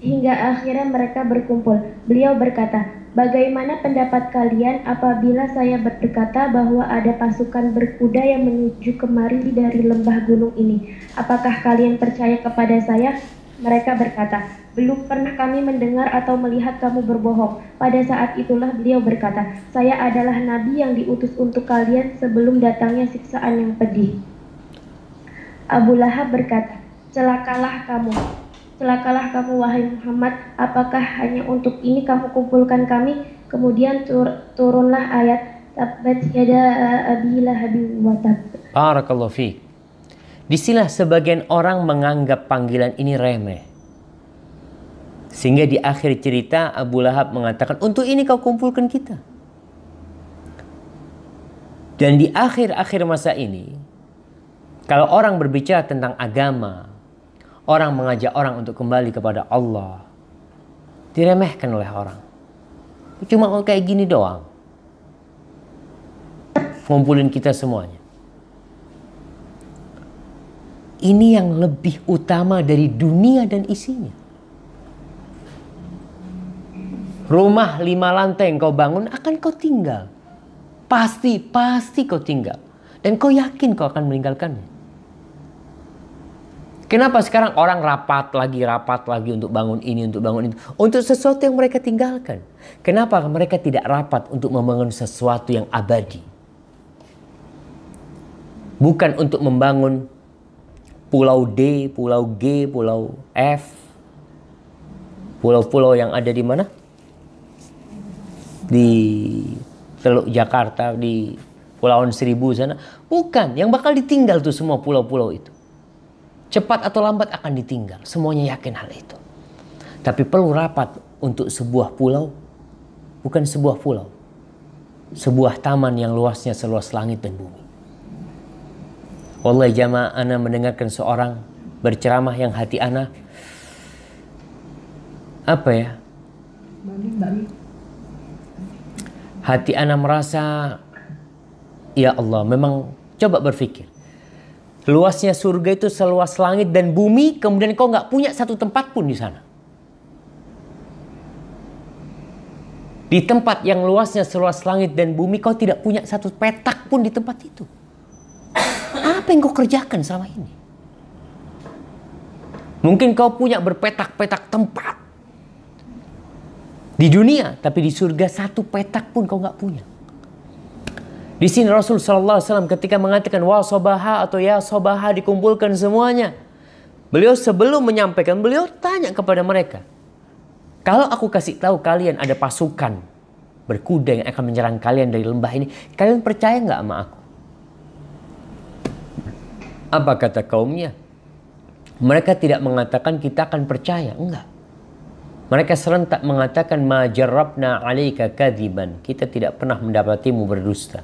Speaker 2: Hingga akhirnya mereka berkumpul. Beliau berkata, bagaimana pendapat kalian apabila saya berkata bahwa ada pasukan berkuda yang menuju kemari dari lembah gunung ini? Apakah kalian percaya kepada saya? Mereka berkata, belum pernah kami mendengar atau melihat kamu berbohong. Pada saat itulah beliau berkata, saya adalah nabi yang diutus untuk kalian sebelum datangnya siksaan yang pedih. Abu Lahab berkata, celakalah kamu. Celakalah kamu wahai Muhammad, apakah hanya untuk ini kamu kumpulkan kami? Kemudian tur turunlah ayat Tabbat yada abi lahabi wa
Speaker 1: Barakallahu fiik. Di sinilah sebagian orang menganggap panggilan ini remeh. Sehingga di akhir cerita Abu Lahab mengatakan, untuk ini kau kumpulkan kita. Dan di akhir-akhir masa ini, kalau orang berbicara tentang agama, orang mengajak orang untuk kembali kepada Allah, diremehkan oleh orang. Cuma kayak gini doang. Ngumpulin kita semuanya. Ini yang lebih utama dari dunia dan isinya. Rumah lima lantai yang kau bangun akan kau tinggal. Pasti, pasti kau tinggal. Dan kau yakin kau akan meninggalkannya. Kenapa sekarang orang rapat lagi, rapat lagi untuk bangun ini, untuk bangun itu. Untuk sesuatu yang mereka tinggalkan. Kenapa mereka tidak rapat untuk membangun sesuatu yang abadi. Bukan untuk membangun pulau D, pulau G, pulau F, pulau-pulau yang ada di mana? Di Teluk Jakarta, di Pulauan Seribu sana. Bukan, yang bakal ditinggal tuh semua pulau-pulau itu. Cepat atau lambat akan ditinggal. Semuanya yakin hal itu. Tapi perlu rapat untuk sebuah pulau, bukan sebuah pulau. Sebuah taman yang luasnya seluas langit dan bumi. Wallahi jamaah ana mendengarkan seorang berceramah yang hati ana apa ya? Hati ana merasa ya Allah, memang coba berpikir. Luasnya surga itu seluas langit dan bumi, kemudian kau nggak punya satu tempat pun di sana. Di tempat yang luasnya seluas langit dan bumi, kau tidak punya satu petak pun di tempat itu. Apa yang kau kerjakan selama ini? Mungkin kau punya berpetak-petak tempat di dunia, tapi di surga satu petak pun kau nggak punya. Di sini Rasul Sallallahu Alaihi Wasallam ketika mengatakan wa sobaha atau ya sobaha dikumpulkan semuanya. Beliau sebelum menyampaikan, beliau tanya kepada mereka. Kalau aku kasih tahu kalian ada pasukan berkuda yang akan menyerang kalian dari lembah ini, kalian percaya nggak sama aku? Apa kata kaumnya? Mereka tidak mengatakan kita akan percaya, enggak. Mereka serentak mengatakan ma jarrabna 'alaika kadziban. Kita tidak pernah mendapatimu berdusta.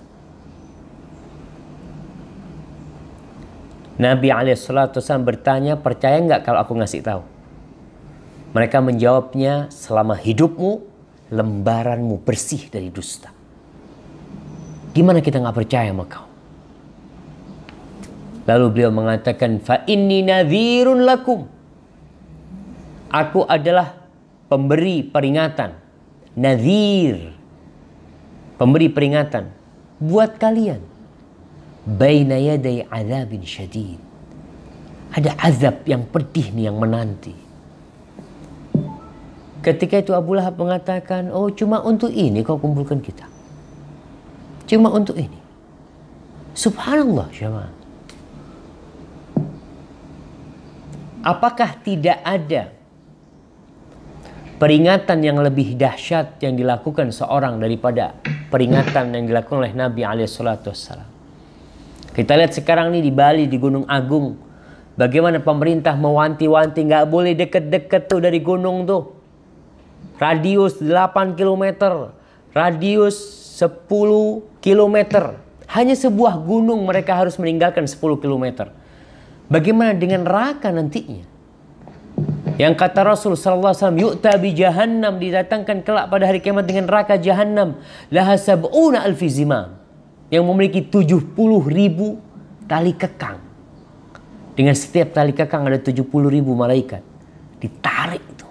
Speaker 1: Nabi SAW bertanya, percaya nggak kalau aku ngasih tahu? Mereka menjawabnya, selama hidupmu, lembaranmu bersih dari dusta. Gimana kita nggak percaya sama kau? Lalu beliau mengatakan, fa inni nadhirun lakum. Aku adalah pemberi peringatan. Nadhir. Pemberi peringatan. Buat kalian baina yaday azabin syadid. Ada azab yang pedih nih yang menanti. Ketika itu Abu Lahab mengatakan, oh cuma untuk ini kau kumpulkan kita. Cuma untuk ini. Subhanallah syama. Apakah tidak ada peringatan yang lebih dahsyat yang dilakukan seorang daripada peringatan yang dilakukan oleh Nabi alaihi kita lihat sekarang nih di Bali, di Gunung Agung. Bagaimana pemerintah mewanti-wanti nggak boleh deket-deket tuh dari gunung tuh. Radius 8 km. Radius 10 km. Hanya sebuah gunung mereka harus meninggalkan 10 km. Bagaimana dengan neraka nantinya? Yang kata Rasul sallallahu alaihi wasallam, "Yu'ta bi jahannam" didatangkan kelak pada hari kiamat dengan neraka jahannam, laha sab'una alfi zimam yang memiliki 70 ribu tali kekang. Dengan setiap tali kekang ada 70 ribu malaikat. Ditarik itu.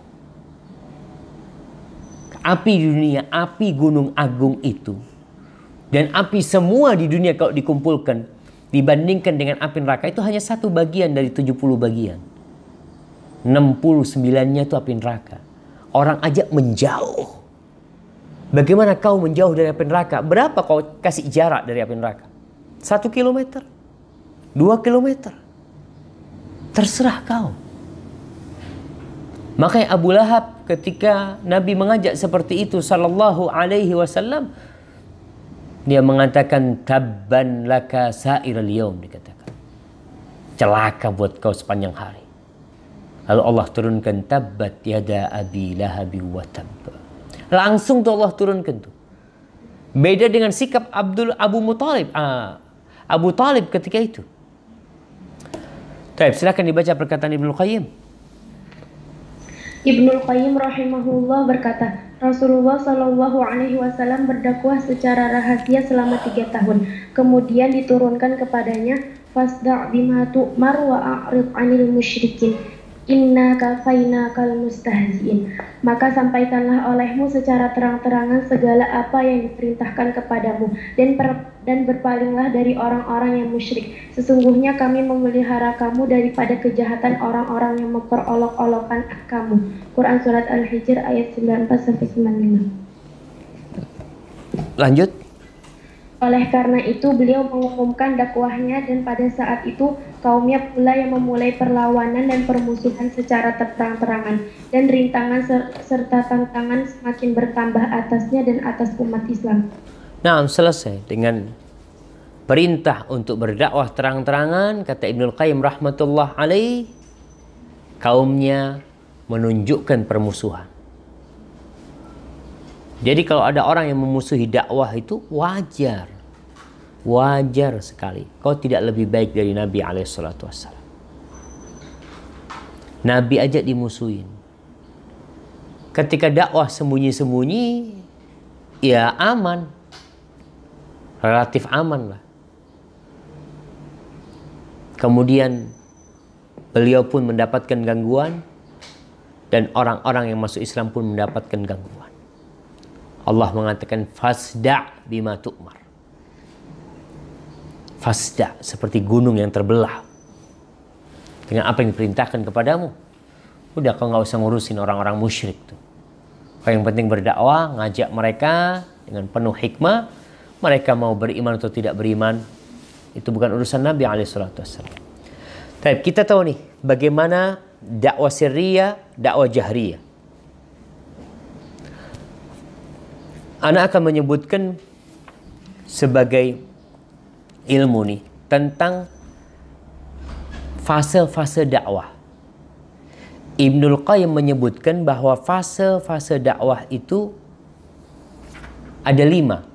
Speaker 1: Api di dunia, api gunung agung itu. Dan api semua di dunia kalau dikumpulkan. Dibandingkan dengan api neraka itu hanya satu bagian dari 70 bagian. 69-nya itu api neraka. Orang aja menjauh Bagaimana kau menjauh dari api neraka? Berapa kau kasih jarak dari api neraka? Satu kilometer? Dua kilometer? Terserah kau. Makanya Abu Lahab ketika Nabi mengajak seperti itu sallallahu alaihi wasallam dia mengatakan tabban laka sa'iril yaum dikatakan. Celaka buat kau sepanjang hari. Lalu Allah turunkan tabbat yada abi lahabi wa tabba. Langsung tuh Allah turunkan tuh. Beda dengan sikap Abdul Abu Mutalib. Ah, Abu Talib ketika itu. Baik, silakan dibaca perkataan Ibnu Qayyim.
Speaker 2: Ibnu Qayyim rahimahullah berkata, Rasulullah Shallallahu Alaihi Wasallam berdakwah secara rahasia selama tiga tahun. Kemudian diturunkan kepadanya, fasda' bima tu'mar wa a'rid 'anil musyrikin. Inna kafaina kal mustahziin. Maka sampaikanlah olehmu secara terang-terangan segala apa yang diperintahkan kepadamu dan per, dan berpalinglah dari orang-orang yang musyrik. Sesungguhnya kami memelihara kamu daripada kejahatan orang-orang yang memperolok-olokkan kamu. Quran surat Al-Hijr ayat 94 sampai 95.
Speaker 1: Lanjut.
Speaker 2: Oleh karena itu beliau mengumumkan dakwahnya dan pada saat itu kaumnya pula yang memulai perlawanan dan permusuhan secara terang-terangan dan rintangan ser serta tantangan semakin bertambah atasnya dan atas umat Islam.
Speaker 1: Nah, selesai dengan perintah untuk berdakwah terang-terangan kata Ibnu Qayyim rahmatullah alaih kaumnya menunjukkan permusuhan. Jadi kalau ada orang yang memusuhi dakwah itu wajar. Wajar sekali. Kau tidak lebih baik dari Nabi alaihissalatu wassalam. Nabi aja dimusuhin. Ketika dakwah sembunyi-sembunyi, ya aman. Relatif aman lah. Kemudian beliau pun mendapatkan gangguan dan orang-orang yang masuk Islam pun mendapatkan gangguan. Allah mengatakan fasda bima tu'mar. Fasda seperti gunung yang terbelah dengan apa yang diperintahkan kepadamu. Udah kau nggak usah ngurusin orang-orang musyrik tuh. Kau yang penting berdakwah, ngajak mereka dengan penuh hikmah, mereka mau beriman atau tidak beriman itu bukan urusan Nabi alaihissalatu wassalam. Tapi kita tahu nih bagaimana dakwah sirriyah, dakwah jahriyah. Anak akan menyebutkan sebagai ilmu nih tentang fase-fase dakwah. Ibnul Qayyim menyebutkan bahwa fase-fase dakwah itu ada lima.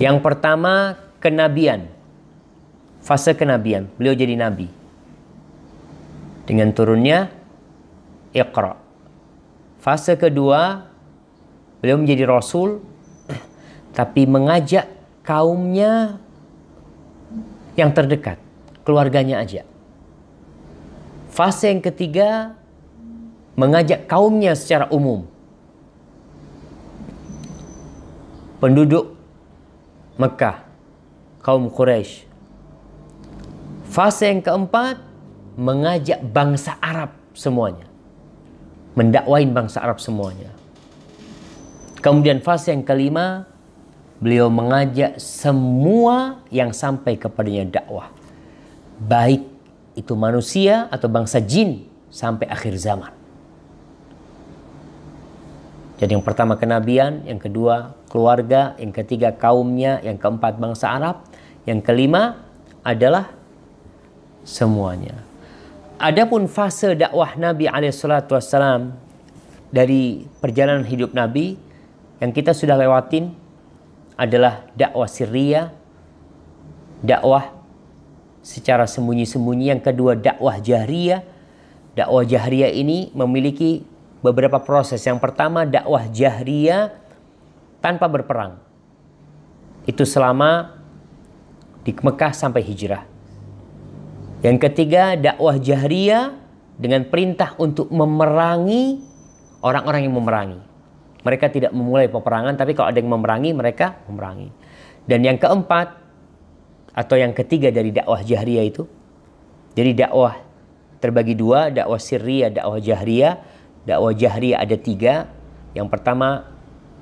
Speaker 1: Yang pertama kenabian. Fase kenabian. Beliau jadi nabi. Dengan turunnya Iqra. Fase kedua beliau menjadi rasul tapi mengajak kaumnya yang terdekat keluarganya aja. Fase yang ketiga mengajak kaumnya secara umum. Penduduk Mekah, kaum Quraisy. Fase yang keempat mengajak bangsa Arab semuanya. Mendakwain bangsa Arab semuanya. Kemudian fase yang kelima beliau mengajak semua yang sampai kepadanya dakwah baik itu manusia atau bangsa jin sampai akhir zaman. Jadi yang pertama kenabian, yang kedua keluarga, yang ketiga kaumnya, yang keempat bangsa Arab, yang kelima adalah semuanya. Adapun fase dakwah Nabi alaihissalam dari perjalanan hidup Nabi yang kita sudah lewatin adalah dakwah sirriyah, dakwah secara sembunyi-sembunyi. Yang kedua dakwah jahriyah. Dakwah jahriyah ini memiliki beberapa proses. Yang pertama dakwah jahriyah tanpa berperang. Itu selama di Mekah sampai hijrah. Yang ketiga dakwah jahriyah dengan perintah untuk memerangi orang-orang yang memerangi. Mereka tidak memulai peperangan, tapi kalau ada yang memerangi, mereka memerangi. Dan yang keempat, atau yang ketiga dari dakwah jahriyah itu. Jadi dakwah terbagi dua, dakwah sirriyah, dakwah jahriyah. Dakwah jahriyah ada tiga. Yang pertama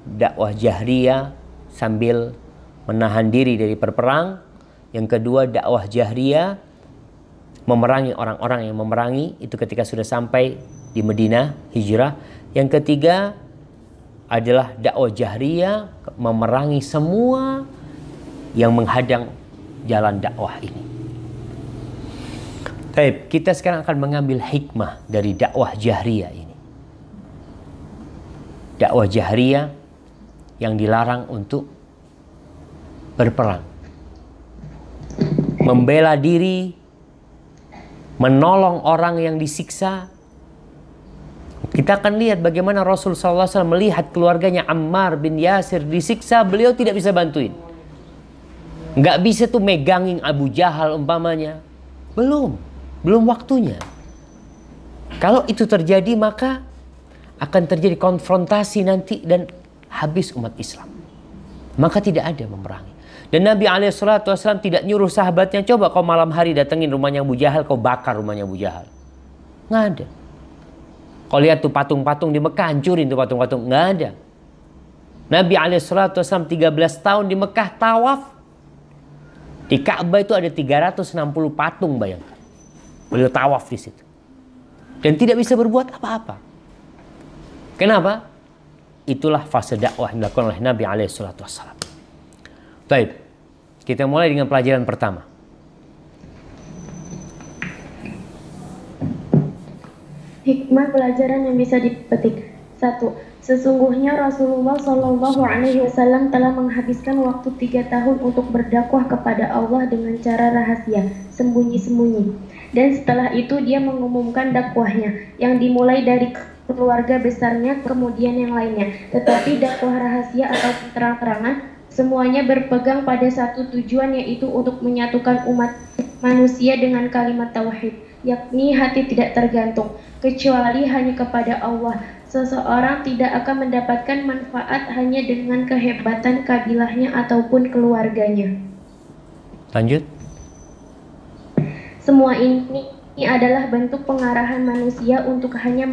Speaker 1: dakwah jahriyah sambil menahan diri dari berperang. Yang kedua dakwah jahriyah memerangi orang-orang yang memerangi itu ketika sudah sampai di Medina hijrah. Yang ketiga adalah dakwah jahriyah memerangi semua yang menghadang jalan dakwah ini. Baik, kita sekarang akan mengambil hikmah dari dakwah jahriyah ini. Dakwah jahriyah yang dilarang untuk berperang. Membela diri, menolong orang yang disiksa. Kita akan lihat bagaimana Rasul SAW melihat keluarganya Ammar bin Yasir disiksa, beliau tidak bisa bantuin. Nggak bisa tuh megangin Abu Jahal umpamanya. Belum. Belum waktunya. Kalau itu terjadi maka akan terjadi konfrontasi nanti dan habis umat Islam. Maka tidak ada memerangi. Dan Nabi SAW tidak nyuruh sahabatnya, coba kau malam hari datengin rumahnya Abu Jahal, kau bakar rumahnya Abu Jahal. Nggak ada. Kau lihat tuh patung-patung di Mekah, hancurin tuh patung-patung. Nggak ada. Nabi SAW 13 tahun di Mekah tawaf, di Ka'bah itu ada 360 patung bayangkan. Beliau tawaf di situ. Dan tidak bisa berbuat apa-apa. Kenapa? Itulah fase dakwah yang dilakukan oleh Nabi SAW. Baik, kita mulai dengan pelajaran pertama.
Speaker 2: Hikmah pelajaran yang bisa dipetik. Satu, Sesungguhnya Rasulullah Shallallahu Alaihi Wasallam telah menghabiskan waktu tiga tahun untuk berdakwah kepada Allah dengan cara rahasia, sembunyi-sembunyi. Dan setelah itu dia mengumumkan dakwahnya, yang dimulai dari keluarga besarnya, kemudian yang lainnya. Tetapi dakwah rahasia atau terang-terangan semuanya berpegang pada satu tujuan yaitu untuk menyatukan umat manusia dengan kalimat tauhid, yakni hati tidak tergantung kecuali hanya kepada Allah seseorang tidak akan mendapatkan manfaat hanya dengan kehebatan kabilahnya ataupun keluarganya.
Speaker 1: Lanjut.
Speaker 2: Semua ini adalah bentuk pengarahan manusia untuk hanya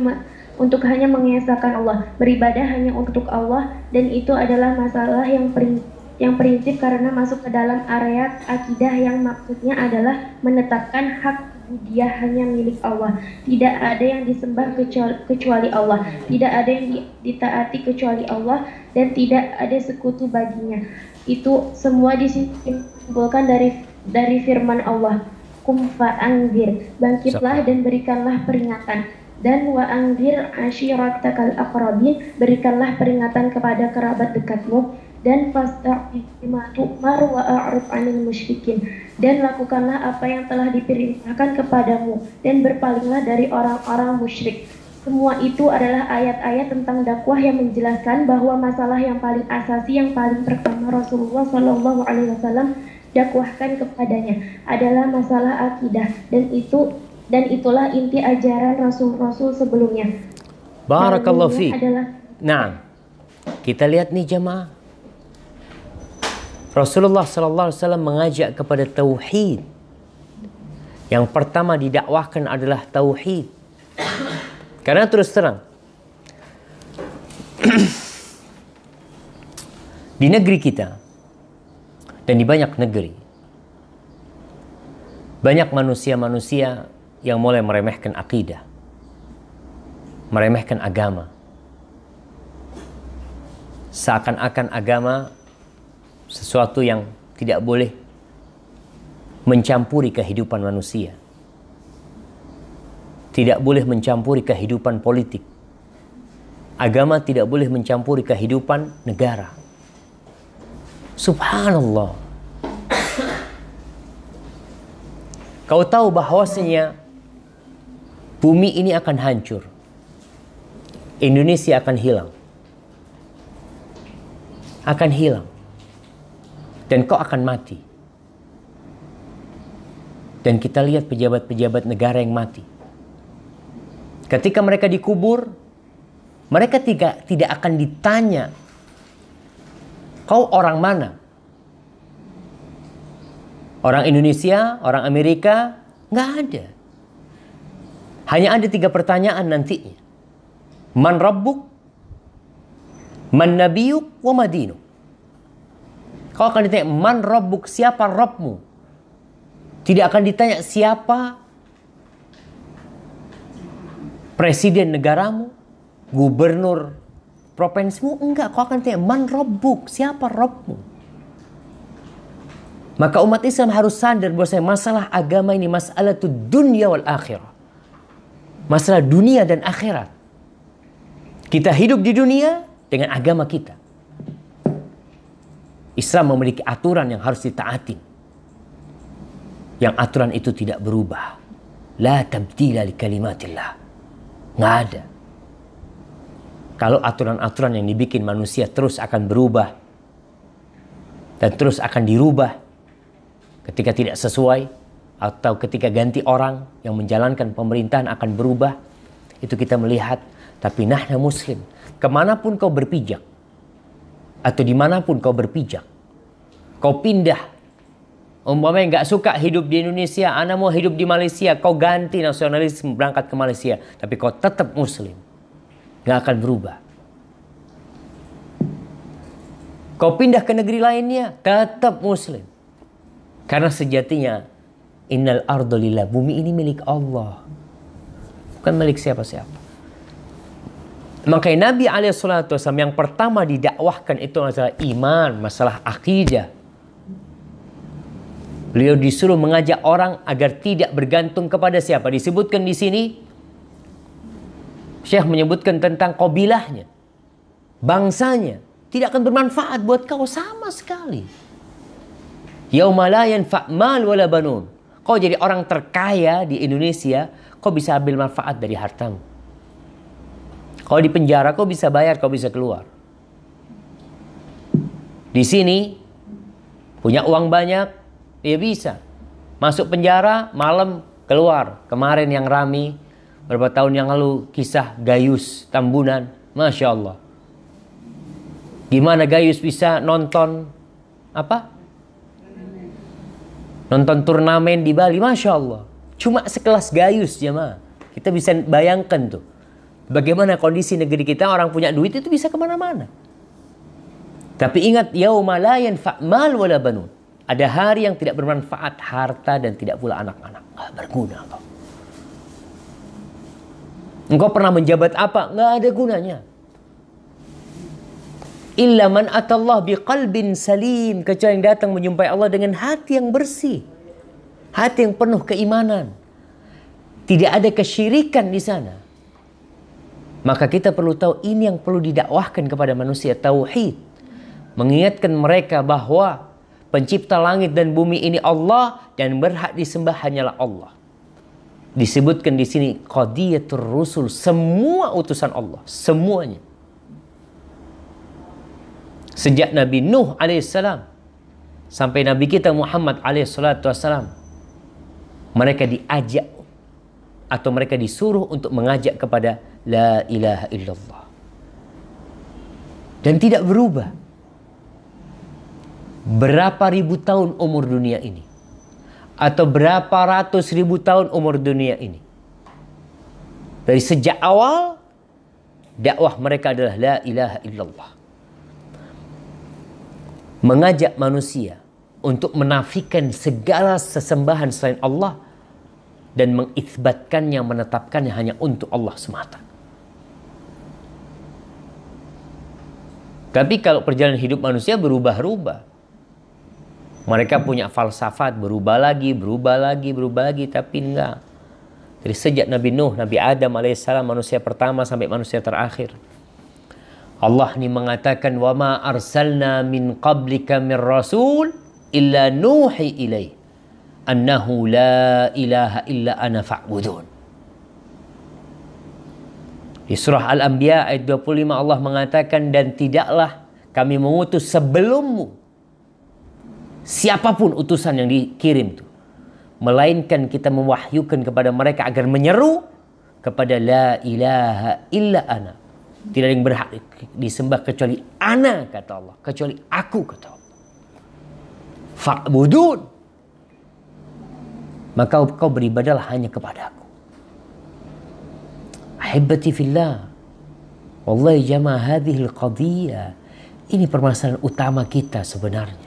Speaker 2: untuk hanya mengesahkan Allah, beribadah hanya untuk Allah dan itu adalah masalah yang prin yang prinsip karena masuk ke dalam area akidah yang maksudnya adalah menetapkan hak dia hanya milik Allah. Tidak ada yang disembah kecuali Allah. Tidak ada yang ditaati kecuali Allah dan tidak ada sekutu baginya. Itu semua disimpulkan dari dari firman Allah. Kum fa'angzir, bangkitlah dan berikanlah peringatan dan wa anzir ashiratakal aqrabin berikanlah peringatan kepada kerabat dekatmu dan fastaqima tu'mar wa a'rif 'anil musyrikin dan lakukanlah apa yang telah diperintahkan kepadamu dan berpalinglah dari orang-orang musyrik semua itu adalah ayat-ayat tentang dakwah yang menjelaskan bahwa masalah yang paling asasi yang paling pertama Rasulullah Shallallahu Alaihi Wasallam dakwahkan kepadanya adalah masalah akidah dan itu dan itulah inti ajaran rasul-rasul sebelumnya.
Speaker 1: Barakallahu fi. Nah, kita lihat nih jemaah. Rasulullah sallallahu alaihi wasallam mengajak kepada tauhid. Yang pertama didakwahkan adalah tauhid. Karena terus terang di negeri kita dan di banyak negeri. Banyak manusia-manusia yang mulai meremehkan akidah. Meremehkan agama. Seakan-akan agama sesuatu yang tidak boleh mencampuri kehidupan manusia. Tidak boleh mencampuri kehidupan politik. Agama tidak boleh mencampuri kehidupan negara Subhanallah. Kau tahu bahwasanya bumi ini akan hancur. Indonesia akan hilang. Akan hilang. Dan kau akan mati. Dan kita lihat pejabat-pejabat negara yang mati. Ketika mereka dikubur, mereka tidak tidak akan ditanya Kau orang mana? Orang Indonesia, orang Amerika? Nggak ada. Hanya ada tiga pertanyaan nantinya. Man Rabbuk? Man Nabiyuk? Wa Madinuk? Kau akan ditanya, Man Rabbuk? Siapa Rabbmu? Tidak akan ditanya siapa presiden negaramu, gubernur propensimu enggak kau akan tanya man robbuk siapa robmu maka umat Islam harus sadar bahwa masalah agama ini masalah itu dunia wal akhirah masalah dunia dan akhirat kita hidup di dunia dengan agama kita Islam memiliki aturan yang harus ditaati. Yang aturan itu tidak berubah. La tabdila li kalimatillah. Nggak ada. Kalau aturan-aturan yang dibikin manusia terus akan berubah dan terus akan dirubah ketika tidak sesuai atau ketika ganti orang yang menjalankan pemerintahan akan berubah itu kita melihat. Tapi nahna muslim ke mana pun kau berpijak atau di mana pun kau berpijak kau pindah umpamanya nggak suka hidup di Indonesia anak mau hidup di Malaysia kau ganti nasionalisme berangkat ke Malaysia tapi kau tetap muslim Nggak akan berubah. Kau pindah ke negeri lainnya, tetap muslim. Karena sejatinya, innal ardolillah, bumi ini milik Allah. Bukan milik siapa-siapa. Makanya Nabi SAW yang pertama didakwahkan itu masalah iman, masalah akidah. Beliau disuruh mengajak orang agar tidak bergantung kepada siapa. Disebutkan di sini Syekh menyebutkan tentang kabilahnya, bangsanya, tidak akan bermanfaat buat kau sama sekali. Yaumalayan fa'mal wala banun. Kau jadi orang terkaya di Indonesia, kau bisa ambil manfaat dari hartamu. Kau di penjara, kau bisa bayar, kau bisa keluar. Di sini, punya uang banyak, dia bisa. Masuk penjara, malam keluar. Kemarin yang rami, Berapa tahun yang lalu kisah Gayus Tambunan. Masya Allah. Gimana Gayus bisa nonton apa? Nonton turnamen di Bali. Masya Allah. Cuma sekelas Gayus mah Kita bisa bayangkan tuh. Bagaimana kondisi negeri kita orang punya duit itu bisa ke mana-mana. Tapi ingat yauma la mal wala banun. Ada hari yang tidak bermanfaat harta dan tidak pula anak-anak. Nggak berguna kau. Engkau pernah menjabat apa? Nggak ada gunanya. Illa man atallah biqalbin salim. Kecuali yang datang menjumpai Allah dengan hati yang bersih. Hati yang penuh keimanan. Tidak ada kesyirikan di sana. Maka kita perlu tahu ini yang perlu didakwahkan kepada manusia tauhid. Mengingatkan mereka bahwa pencipta langit dan bumi ini Allah dan berhak disembah hanyalah Allah. Disebutkan di sini qadiyatur rusul, semua utusan Allah, semuanya. Sejak Nabi Nuh alaihissalam sampai Nabi kita Muhammad alaihissalam mereka diajak atau mereka disuruh untuk mengajak kepada la ilaha illallah. Dan tidak berubah. Berapa ribu tahun umur dunia ini? atau berapa ratus ribu tahun umur dunia ini. Dari sejak awal dakwah mereka adalah la ilaha illallah. Mengajak manusia untuk menafikan segala sesembahan selain Allah dan mengisbatkannya menetapkannya hanya untuk Allah semata. Tapi kalau perjalanan hidup manusia berubah-ubah, mereka punya falsafat berubah lagi, berubah lagi, berubah lagi, tapi enggak. Jadi sejak Nabi Nuh, Nabi Adam alaihissalam manusia pertama sampai manusia terakhir. Allah ini mengatakan wa ma arsalna min qablika min rasul illa nuhi ilaih annahu la ilaha illa ana fa'budun. Di surah Al-Anbiya ayat 25 Allah mengatakan dan tidaklah kami mengutus sebelummu siapa pun utusan yang dikirim itu melainkan kita mewahyukan kepada mereka agar menyeru kepada la ilaha illa ana. Tidak ada yang berhak disembah kecuali ana kata Allah. Kecuali aku kata Allah. Fa'budun maka kau beribadahlah hanya kepada aku ahibati fillah wallahi jama hadhihi qadiyah ini permasalahan utama kita sebenarnya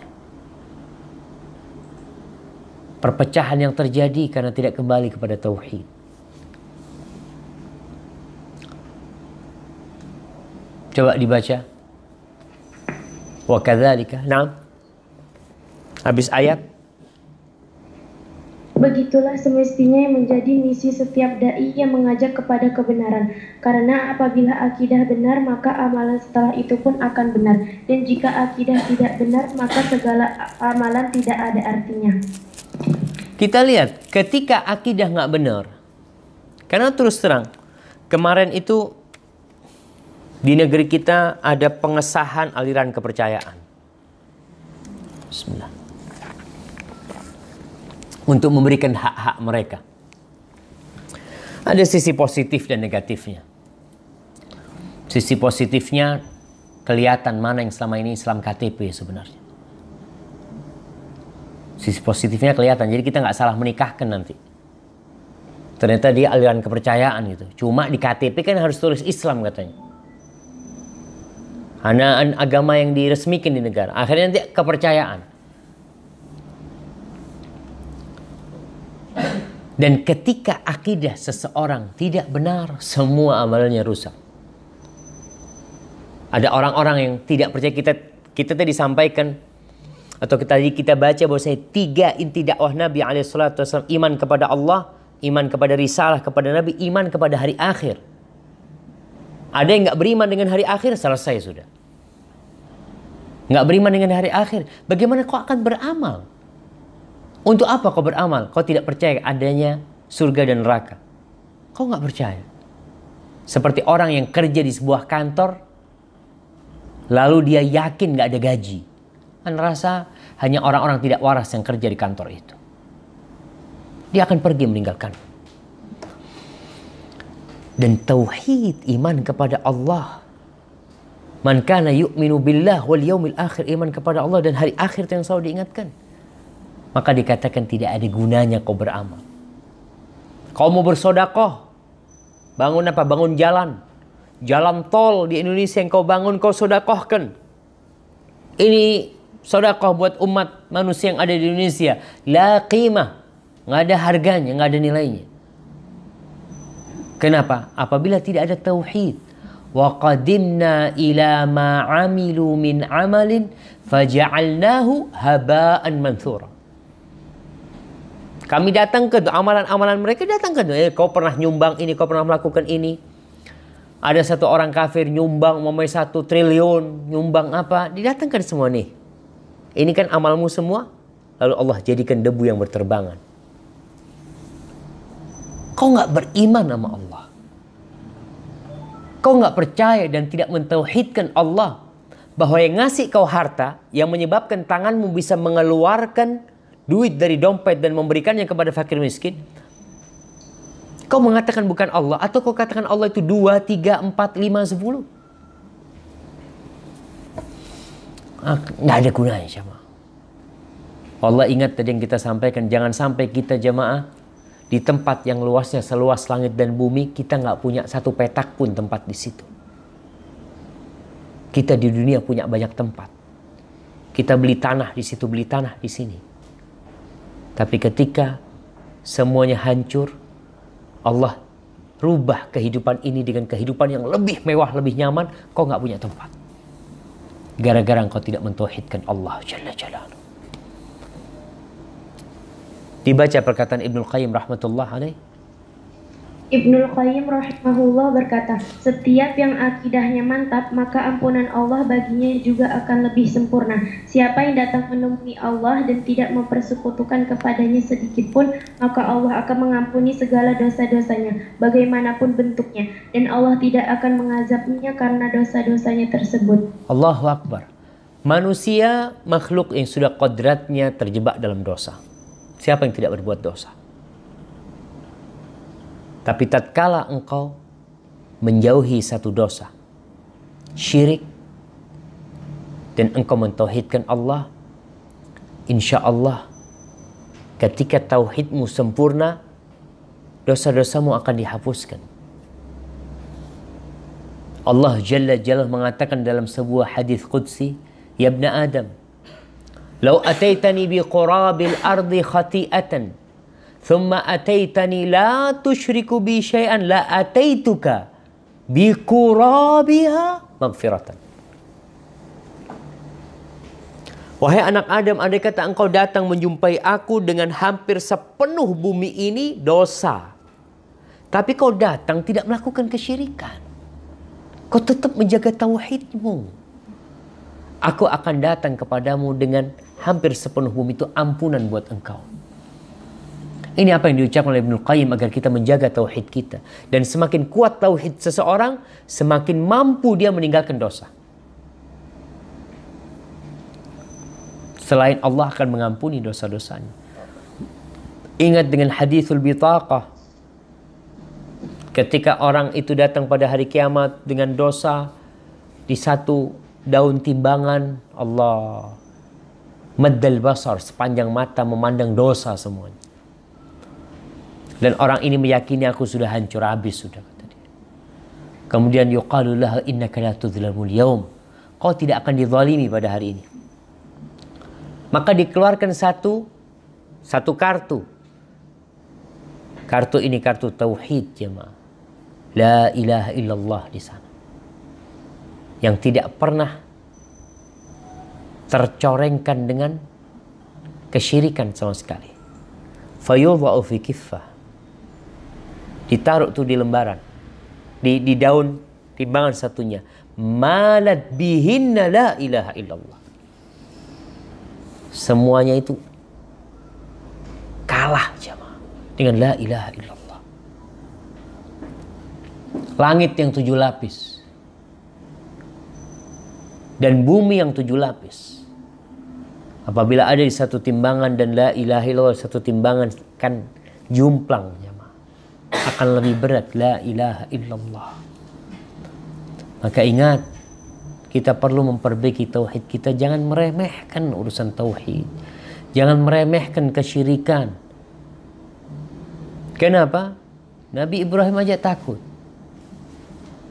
Speaker 1: perpecahan yang terjadi karena tidak kembali kepada tauhid. Coba dibaca. Wa kadzalika. Naam. Habis ayat.
Speaker 2: Begitulah semestinya yang menjadi misi setiap dai yang mengajak kepada kebenaran. Karena apabila akidah benar, maka amalan setelah itu pun akan benar. Dan jika akidah tidak benar, maka segala amalan tidak ada artinya.
Speaker 1: Kita lihat ketika akidah nggak benar, karena terus terang kemarin itu di negeri kita ada pengesahan aliran kepercayaan. Bismillah. Untuk memberikan hak-hak mereka. Ada sisi positif dan negatifnya. Sisi positifnya kelihatan mana yang selama ini Islam KTP sebenarnya. Sisi positifnya kelihatan. Jadi kita nggak salah menikahkan nanti. Ternyata dia aliran kepercayaan gitu. Cuma di KTP kan harus tulis Islam katanya. Hanya agama yang diresmikan di negara. Akhirnya nanti kepercayaan. Dan ketika akidah seseorang tidak benar, semua amalnya rusak. Ada orang-orang yang tidak percaya kita kita tadi sampaikan atau kita tadi kita baca bahwa saya tiga inti dakwah Nabi alaihissalam iman kepada Allah, iman kepada risalah kepada Nabi, iman kepada hari akhir. Ada yang nggak beriman dengan hari akhir selesai sudah. Nggak beriman dengan hari akhir, bagaimana kau akan beramal? Untuk apa kau beramal? Kau tidak percaya adanya surga dan neraka. Kau nggak percaya. Seperti orang yang kerja di sebuah kantor, lalu dia yakin nggak ada gaji. Anda rasa hanya orang-orang tidak waras yang kerja di kantor itu. Dia akan pergi meninggalkan. Dan tauhid iman kepada Allah. Man kana yu'minu billah wal yaumil akhir iman kepada Allah dan hari akhir yang selalu diingatkan. Maka dikatakan tidak ada gunanya kau beramal. Kau mau bersodakoh, bangun apa? Bangun jalan. jalan tol di Indonesia yang kau bangun kau sodakohkan. Ini sodakoh buat umat manusia yang ada di Indonesia. La qimah. Nggak ada harganya, nggak ada nilainya. Kenapa? Apabila tidak ada tauhid. Wa qadimna ila ma amilu min amalin faja'alnahu haba'an manthura. Kami datang ke amalan-amalan mereka datang ke eh, kau pernah nyumbang ini, kau pernah melakukan ini. Ada satu orang kafir nyumbang memang satu triliun, nyumbang apa, didatangkan semua nih. Ini kan amalmu semua, lalu Allah jadikan debu yang berterbangan. Kau nggak beriman sama Allah. Kau nggak percaya dan tidak mentauhidkan Allah bahwa yang ngasih kau harta yang menyebabkan tanganmu bisa mengeluarkan duit dari dompet dan memberikannya kepada fakir miskin, kau mengatakan bukan Allah atau kau katakan Allah itu dua, tiga, empat, lima, sepuluh. Ah, nggak ada gunanya sama. Allah ingat tadi yang kita sampaikan, jangan sampai kita jamaah di tempat yang luasnya seluas langit dan bumi, kita nggak punya satu petak pun tempat di situ. Kita di dunia punya banyak tempat. Kita beli tanah di situ, beli tanah di sini. Tapi ketika semuanya hancur, Allah rubah kehidupan ini dengan kehidupan yang lebih mewah, lebih nyaman, kau nggak punya tempat. Gara-gara engkau tidak mentauhidkan Allah Jalla Jalaluhu. Dibaca perkataan Ibnu Qayyim rahmatullah alaih.
Speaker 2: Ibnul Qayyim rahimahullah berkata, setiap yang akidahnya mantap, maka ampunan Allah baginya juga akan lebih sempurna. Siapa yang datang menemui Allah dan tidak mempersekutukan kepadanya sedikit pun, maka Allah akan mengampuni segala dosa-dosanya, bagaimanapun bentuknya, dan Allah tidak akan mengazabnya karena dosa-dosanya tersebut.
Speaker 1: Allahu Akbar. Manusia makhluk yang sudah kodratnya terjebak dalam dosa. Siapa yang tidak berbuat dosa? Tapi tatkala engkau menjauhi satu dosa, syirik, dan engkau mentauhidkan Allah, insya Allah ketika tauhidmu sempurna, dosa-dosamu akan dihapuskan. Allah Jalla Jalla mengatakan dalam sebuah hadis qudsi, "Ya Adam, law ataitani bi qurabil ardi khati'atan Thumma ataitani la tusyriku bi syai'an la ataituka bi kurabiha magfiratan. Wahai anak Adam, andai kata engkau datang menjumpai aku dengan hampir sepenuh bumi ini dosa. Tapi kau datang tidak melakukan kesyirikan. Kau tetap menjaga tauhidmu. Aku akan datang kepadamu dengan hampir sepenuh bumi itu ampunan buat engkau. Ini apa yang diucapkan oleh Ibnu Qayyim agar kita menjaga tauhid kita. Dan semakin kuat tauhid seseorang, semakin mampu dia meninggalkan dosa. Selain Allah akan mengampuni dosa-dosanya. Ingat dengan hadithul bitaqah. Ketika orang itu datang pada hari kiamat dengan dosa di satu daun timbangan Allah maddal basar sepanjang mata memandang dosa semuanya. Dan orang ini meyakini aku sudah hancur habis sudah kata dia. Kemudian yuqalu laha innaka la tudzlamul yaum. Kau tidak akan dizalimi pada hari ini. Maka dikeluarkan satu satu kartu. Kartu ini kartu tauhid jemaah. La ilaha illallah di sana. Yang tidak pernah tercorengkan dengan kesyirikan sama sekali. Fayudha'u fi kiffah ditaruh tuh di lembaran. Di di daun timbangan satunya. Malat bihinna la ilaha illallah. Semuanya itu kalah jamaah dengan la ilaha illallah. Langit yang tujuh lapis dan bumi yang tujuh lapis. Apabila ada di satu timbangan dan la ilaha illallah satu timbangan kan jumplang akan lebih berat la ilaha illallah. Maka ingat kita perlu memperbaiki tauhid kita jangan meremehkan urusan tauhid. Jangan meremehkan kesyirikan. Kenapa? Nabi Ibrahim aja takut.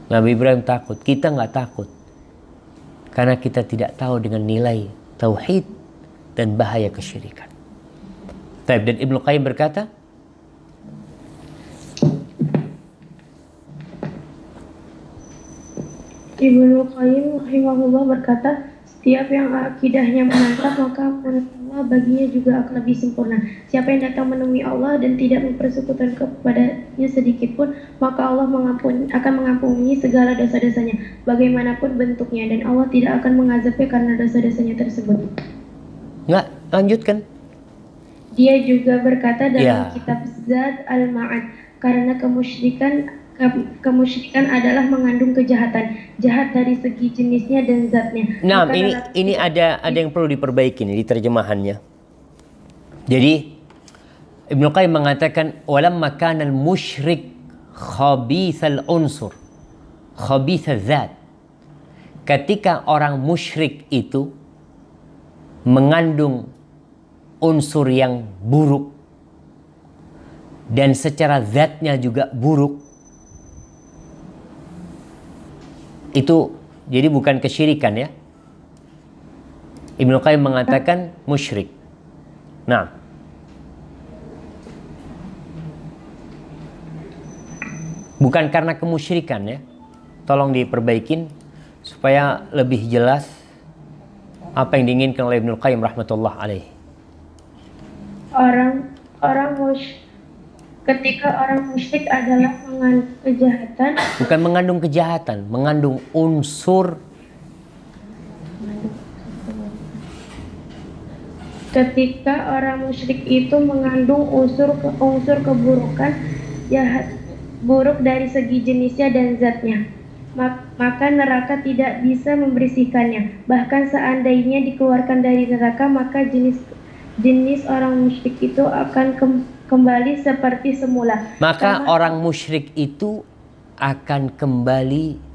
Speaker 1: Nabi Ibrahim takut, kita nggak takut. Karena kita tidak tahu dengan nilai tauhid dan bahaya kesyirikan. Taib dan Ibnu Qayyim berkata,
Speaker 2: Ibnu Qayyim rahimahullah berkata, setiap yang akidahnya mantap maka Allah baginya juga akan lebih sempurna. Siapa yang datang menemui Allah dan tidak mempersekutukan kepadanya sedikit pun, maka Allah mengampuni, akan mengampuni segala dosa-dosanya, bagaimanapun bentuknya, dan Allah tidak akan mengazabnya karena dosa-dosanya tersebut.
Speaker 1: Nggak, lanjutkan.
Speaker 2: Dia juga berkata dalam
Speaker 1: Ya.
Speaker 2: kitab Zad al-Ma'ad, karena kemusyrikan ke- kemusyrikan adalah mengandung kejahatan, jahat dari segi jenisnya dan zatnya.
Speaker 1: Nah,
Speaker 2: Maka
Speaker 1: ini ini ada ada yang perlu diperbaiki nih di terjemahannya. Jadi Ibnu Qayyim mengatakan walamma kana al-musyrik khabithal unsur khabithal zat. Ketika orang musyrik itu mengandung unsur yang buruk dan secara zatnya juga buruk itu jadi bukan kesyirikan ya. Ibnu Qayyim mengatakan musyrik. Nah. Bukan karena kemusyrikan ya. Tolong diperbaikin supaya lebih jelas apa yang diinginkan oleh Ibnu Qayyim rahmatullah alaih.
Speaker 2: Orang orang musyrik ketika orang musyrik adalah mengandung kejahatan
Speaker 1: bukan mengandung kejahatan mengandung unsur.
Speaker 2: ketika orang musyrik itu mengandung unsur unsur keburukan jahat buruk dari segi jenisnya dan zatnya. Mak- maka neraka tidak bisa membersihkannya. Bahkan seandainya dikeluarkan dari neraka maka jenis jenis orang musyrik itu akan kem- kembali seperti semula
Speaker 1: Maka
Speaker 2: Sama-
Speaker 1: orang musyrik itu akan kembali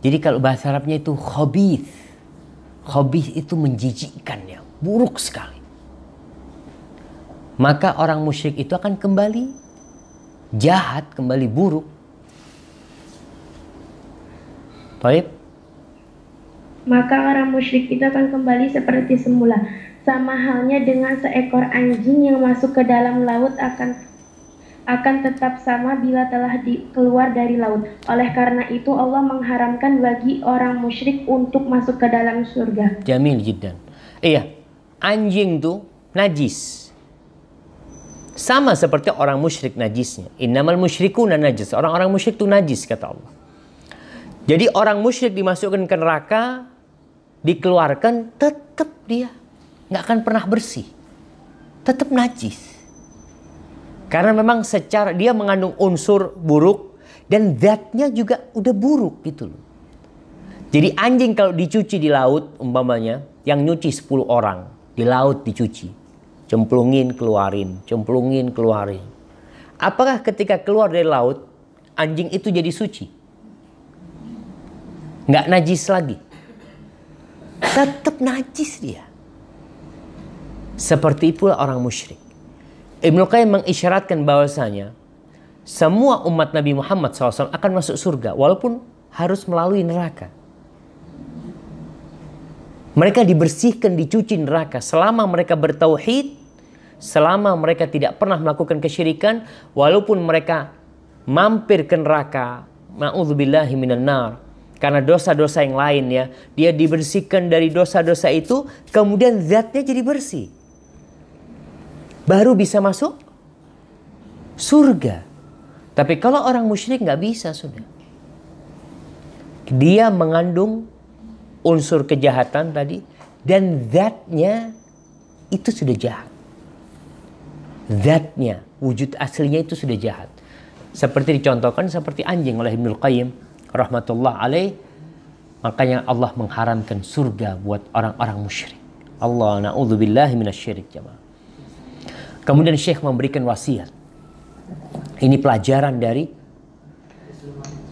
Speaker 1: jadi kalau bahasa Arabnya itu khabith. Khabith itu menjijikkan ya, buruk sekali. Maka orang musyrik itu akan kembali jahat, kembali buruk. Baik.
Speaker 2: maka orang musyrik itu akan kembali seperti semula. Sama halnya dengan seekor anjing yang masuk ke dalam laut akan akan tetap sama bila telah di, keluar dari laut. Oleh karena itu Allah mengharamkan bagi orang musyrik untuk masuk ke dalam surga.
Speaker 1: Jamil jiddan. Iya, anjing tuh najis. Sama seperti orang musyrik najisnya. Innamal musyrikuna najis. Orang-orang musyrik itu najis kata Allah. Jadi orang musyrik dimasukkan ke neraka, dikeluarkan, tetap dia nggak akan pernah bersih. Tetap najis. Karena memang secara dia mengandung unsur buruk dan zatnya juga udah buruk gitu loh. Jadi anjing kalau dicuci di laut umpamanya yang nyuci 10 orang di laut dicuci. Cemplungin keluarin, cemplungin keluarin. Apakah ketika keluar dari laut anjing itu jadi suci? Nggak najis lagi. Tetap najis dia. Seperti itulah orang musyrik. Ibnu Qayyim mengisyaratkan bahwasanya semua umat Nabi Muhammad SAW akan masuk surga walaupun harus melalui neraka. Mereka dibersihkan, dicuci neraka selama mereka bertauhid, selama mereka tidak pernah melakukan kesyirikan, walaupun mereka mampir ke neraka, ma'udzubillahi minan nar. Karena dosa-dosa yang lain ya, dia dibersihkan dari dosa-dosa itu, kemudian zatnya jadi bersih. Baru bisa masuk surga. Tapi kalau orang musyrik nggak bisa sudah. Dia mengandung unsur kejahatan tadi dan zatnya itu sudah jahat. Zatnya, wujud aslinya itu sudah jahat. Seperti dicontohkan seperti anjing oleh Ibnul Qayyim rahmatullah alaih. Makanya Allah mengharamkan surga buat orang-orang musyrik. Allah na'udzubillahi minasyirik jamaah. Kemudian Syekh memberikan wasiat. Ini pelajaran dari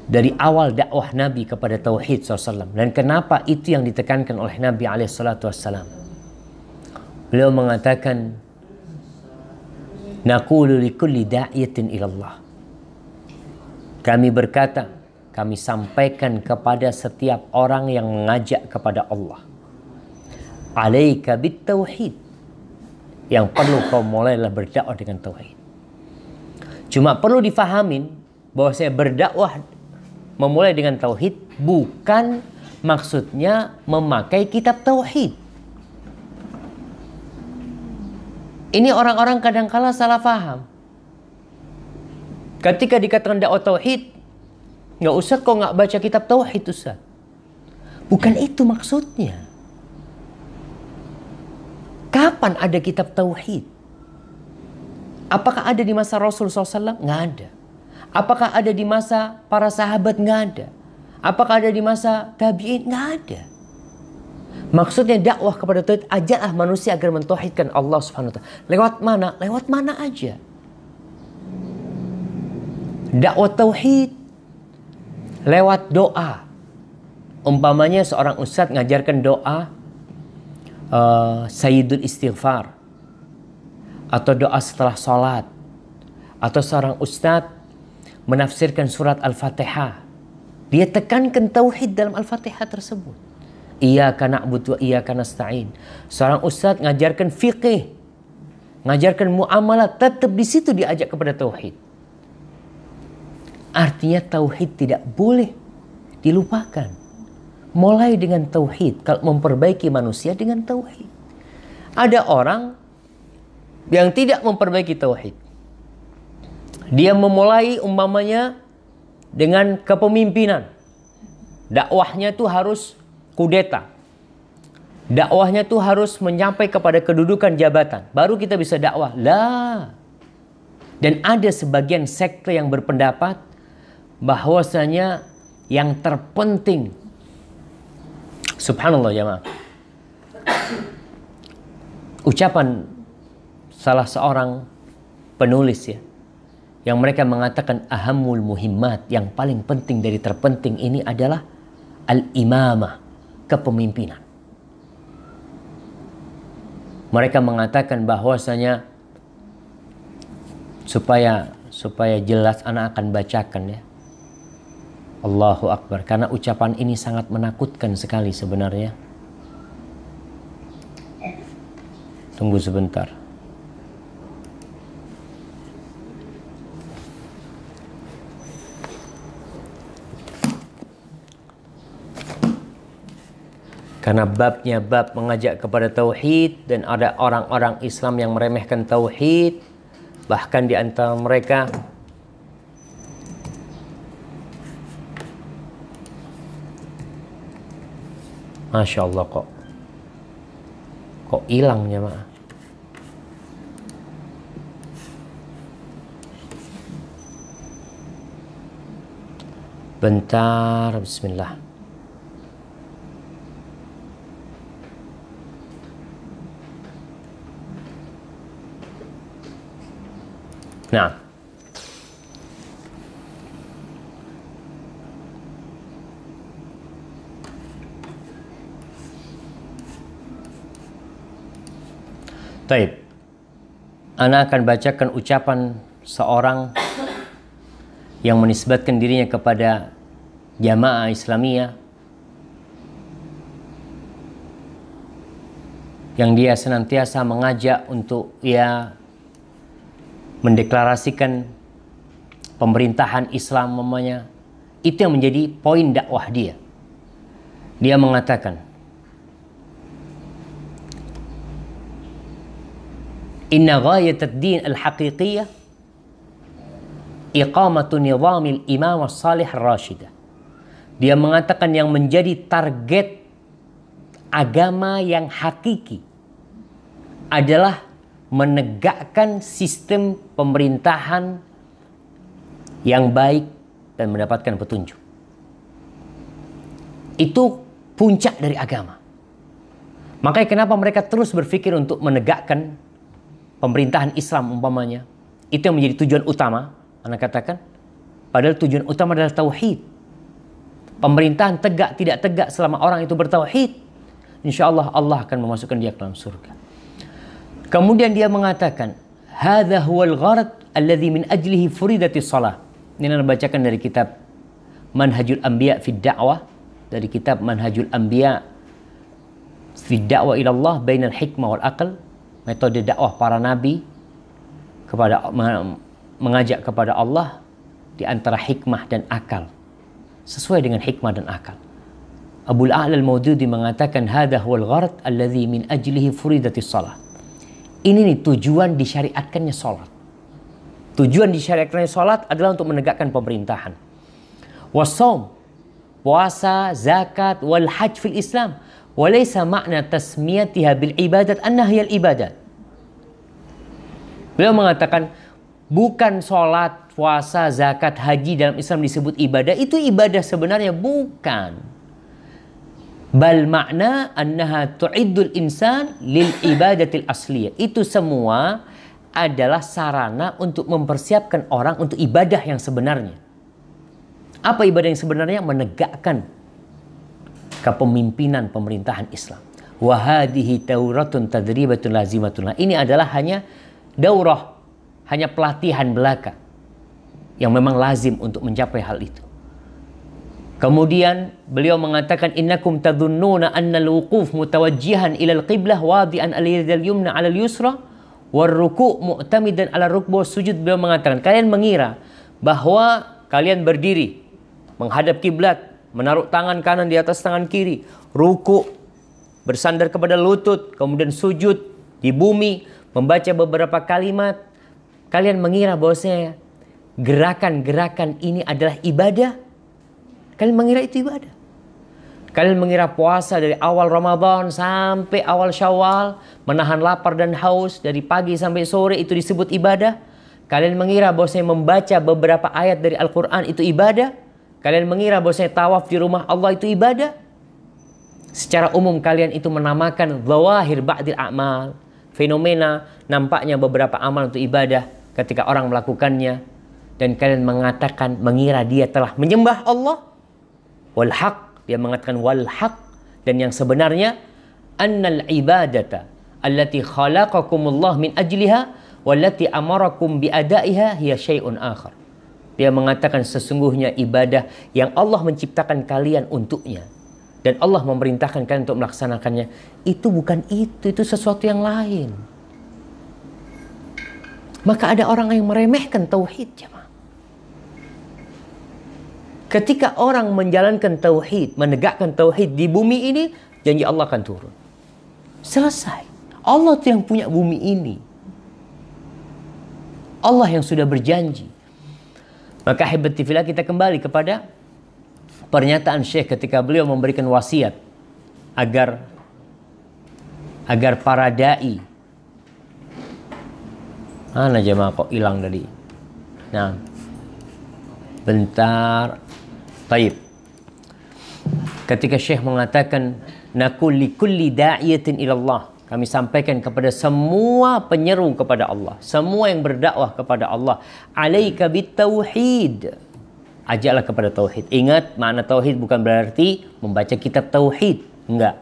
Speaker 1: dari awal dakwah Nabi kepada tauhid SAW dan kenapa itu yang ditekankan oleh Nabi SAW. Beliau mengatakan, "Naqulu likulli ilallah." Kami berkata kami sampaikan kepada setiap orang yang mengajak kepada Allah. Alaika tauhid. Yang perlu kau mulailah berdakwah dengan tauhid. Cuma perlu difahamin bahwa saya berdakwah memulai dengan tauhid bukan maksudnya memakai kitab tauhid. Ini orang-orang kadang-kala salah faham. Ketika dikatakan dakwah tauhid, nggak usah kau nggak baca kitab tauhid Ustaz. Bukan itu maksudnya. Kapan ada kitab tauhid? Apakah ada di masa Rasul SAW? Nggak ada. Apakah ada di masa para sahabat? Nggak ada. Apakah ada di masa tabi'in? Nggak ada. Maksudnya dakwah kepada tauhid, ajarlah manusia agar mentauhidkan Allah Subhanahu wa taala. Lewat mana? Lewat mana aja. Dakwah tauhid lewat doa. Umpamanya seorang ustadz ngajarkan doa uh, Sayyidul Istighfar atau doa setelah sholat atau seorang ustadz menafsirkan surat Al-Fatihah dia tekankan tauhid dalam Al-Fatihah tersebut. Iya karena wa iya karena nasta'in. Seorang ustadz ngajarkan fikih ngajarkan muamalah tetap di situ diajak kepada tauhid. Artinya tauhid tidak boleh dilupakan mulai dengan tauhid kalau memperbaiki manusia dengan tauhid ada orang yang tidak memperbaiki tauhid. Dia memulai umpamanya dengan kepemimpinan. Dakwahnya itu harus kudeta. Dakwahnya itu harus menyampai kepada kedudukan jabatan. Baru kita bisa dakwah. Lah. Dan ada sebagian sekte yang berpendapat bahwasanya yang terpenting Subhanallah jemaah. Ucapan salah seorang penulis ya yang mereka mengatakan ahamul muhimmat yang paling penting dari terpenting ini adalah al-imamah kepemimpinan mereka mengatakan bahwasanya supaya supaya jelas anak akan bacakan ya Allahu Akbar. Karena ucapan ini sangat menakutkan sekali sebenarnya. Tunggu sebentar. Karena babnya bab mengajak kepada tauhid dan ada orang-orang Islam yang meremehkan tauhid bahkan di antara mereka Masya Allah kok. Kok hilang ya mak? Bentar bismillah. Nah. Taib. Ana akan bacakan ucapan seorang yang menisbatkan dirinya kepada jamaah Islamiyah yang dia senantiasa mengajak untuk ya mendeklarasikan pemerintahan Islam mamanya itu yang menjadi poin dakwah dia dia mengatakan Inna ghayat ad-din al-haqiqiyah iqamatu nizam al-imam as-salih ar-rashidah dia mengatakan yang menjadi target agama yang hakiki adalah menegakkan sistem pemerintahan yang baik dan mendapatkan petunjuk. Itu puncak dari agama. Makanya kenapa mereka terus berpikir untuk menegakkan pemerintahan Islam umpamanya. Itu yang menjadi tujuan utama, anak katakan. Padahal tujuan utama adalah tauhid. Pemerintahan tegak tidak tegak selama orang itu bertauhid. Insya Allah Allah akan memasukkan dia ke dalam surga. Kemudian dia mengatakan, "Hadza huwal gharad alladhi min ajlihi furidati shalah." Ini anda bacakan dari kitab Manhajul Anbiya fi Da'wah dari kitab Manhajul Anbiya fi Da'wah ila Allah bainal hikmah wal aql metode dakwah para nabi kepada mengajak kepada Allah di antara hikmah dan akal sesuai dengan hikmah dan akal. Abu A'la al-Maududi mengatakan hadha huwal gharad alladhi min ajlihi furidatis salah. Ini nih tujuan disyariatkannya salat. Tujuan disyariatkannya salat adalah untuk menegakkan pemerintahan. Wassaum, puasa, zakat, wal hajj fil Islam. Walaysa makna tasmiyatiha bil ibadat annaha ibadat. Beliau mengatakan bukan sholat, puasa, zakat, haji dalam Islam disebut ibadah. Itu ibadah sebenarnya bukan. Bal makna annaha tu'iddul insan lil ibadatil asliyah. Itu semua adalah sarana untuk mempersiapkan orang untuk ibadah yang sebenarnya. Apa ibadah yang sebenarnya? Menegakkan kepemimpinan pemerintahan Islam. Wahadihi tauratun tadribatun lazimatun. Ini adalah hanya daurah, hanya pelatihan belaka yang memang lazim untuk mencapai hal itu. Kemudian beliau mengatakan innakum tadhunnuna anna al-wuquf mutawajjihan ila al-qiblah wadi'an al-yad al-yumna 'ala al-yusra war ruku' mu'tamidan 'ala rukbah sujud beliau mengatakan kalian mengira bahwa kalian berdiri menghadap kiblat menaruh tangan kanan di atas tangan kiri ruku' bersandar kepada lutut kemudian sujud di bumi membaca beberapa kalimat kalian mengira bahwasanya gerakan-gerakan ini adalah ibadah Kalian mengira itu ibadah. Kalian mengira puasa dari awal Ramadan sampai awal Syawal, menahan lapar dan haus dari pagi sampai sore itu disebut ibadah. Kalian mengira bahwa saya membaca beberapa ayat dari Al-Quran itu ibadah. Kalian mengira bahwa saya tawaf di rumah Allah itu ibadah. Secara umum kalian itu menamakan zawahir ba'dil a'mal. Fenomena nampaknya beberapa amal untuk ibadah ketika orang melakukannya. Dan kalian mengatakan mengira dia telah menyembah Allah wal haq dia mengatakan wal haq dan yang sebenarnya annal ibadata allati khalaqakumullah min ajliha wallati amarakum bi adaiha hiya syai'un akhar dia mengatakan sesungguhnya ibadah yang Allah menciptakan kalian untuknya dan Allah memerintahkan kalian untuk melaksanakannya itu bukan itu itu sesuatu yang lain maka ada orang yang meremehkan tauhid jemaah Ketika orang menjalankan tauhid, menegakkan tauhid di bumi ini, janji Allah akan turun. Selesai. Allah itu yang punya bumi ini. Allah yang sudah berjanji. Maka hebat kita kembali kepada pernyataan Syekh ketika beliau memberikan wasiat agar agar para dai mana jemaah kok hilang tadi nah bentar Taib. Ketika Syekh mengatakan nakul likulli da'iyatin ilallah. Kami sampaikan kepada semua penyeru kepada Allah. Semua yang berdakwah kepada Allah. Alaika bitauhid. Ajaklah kepada tauhid. Ingat, makna tauhid bukan berarti membaca kitab tauhid. Enggak.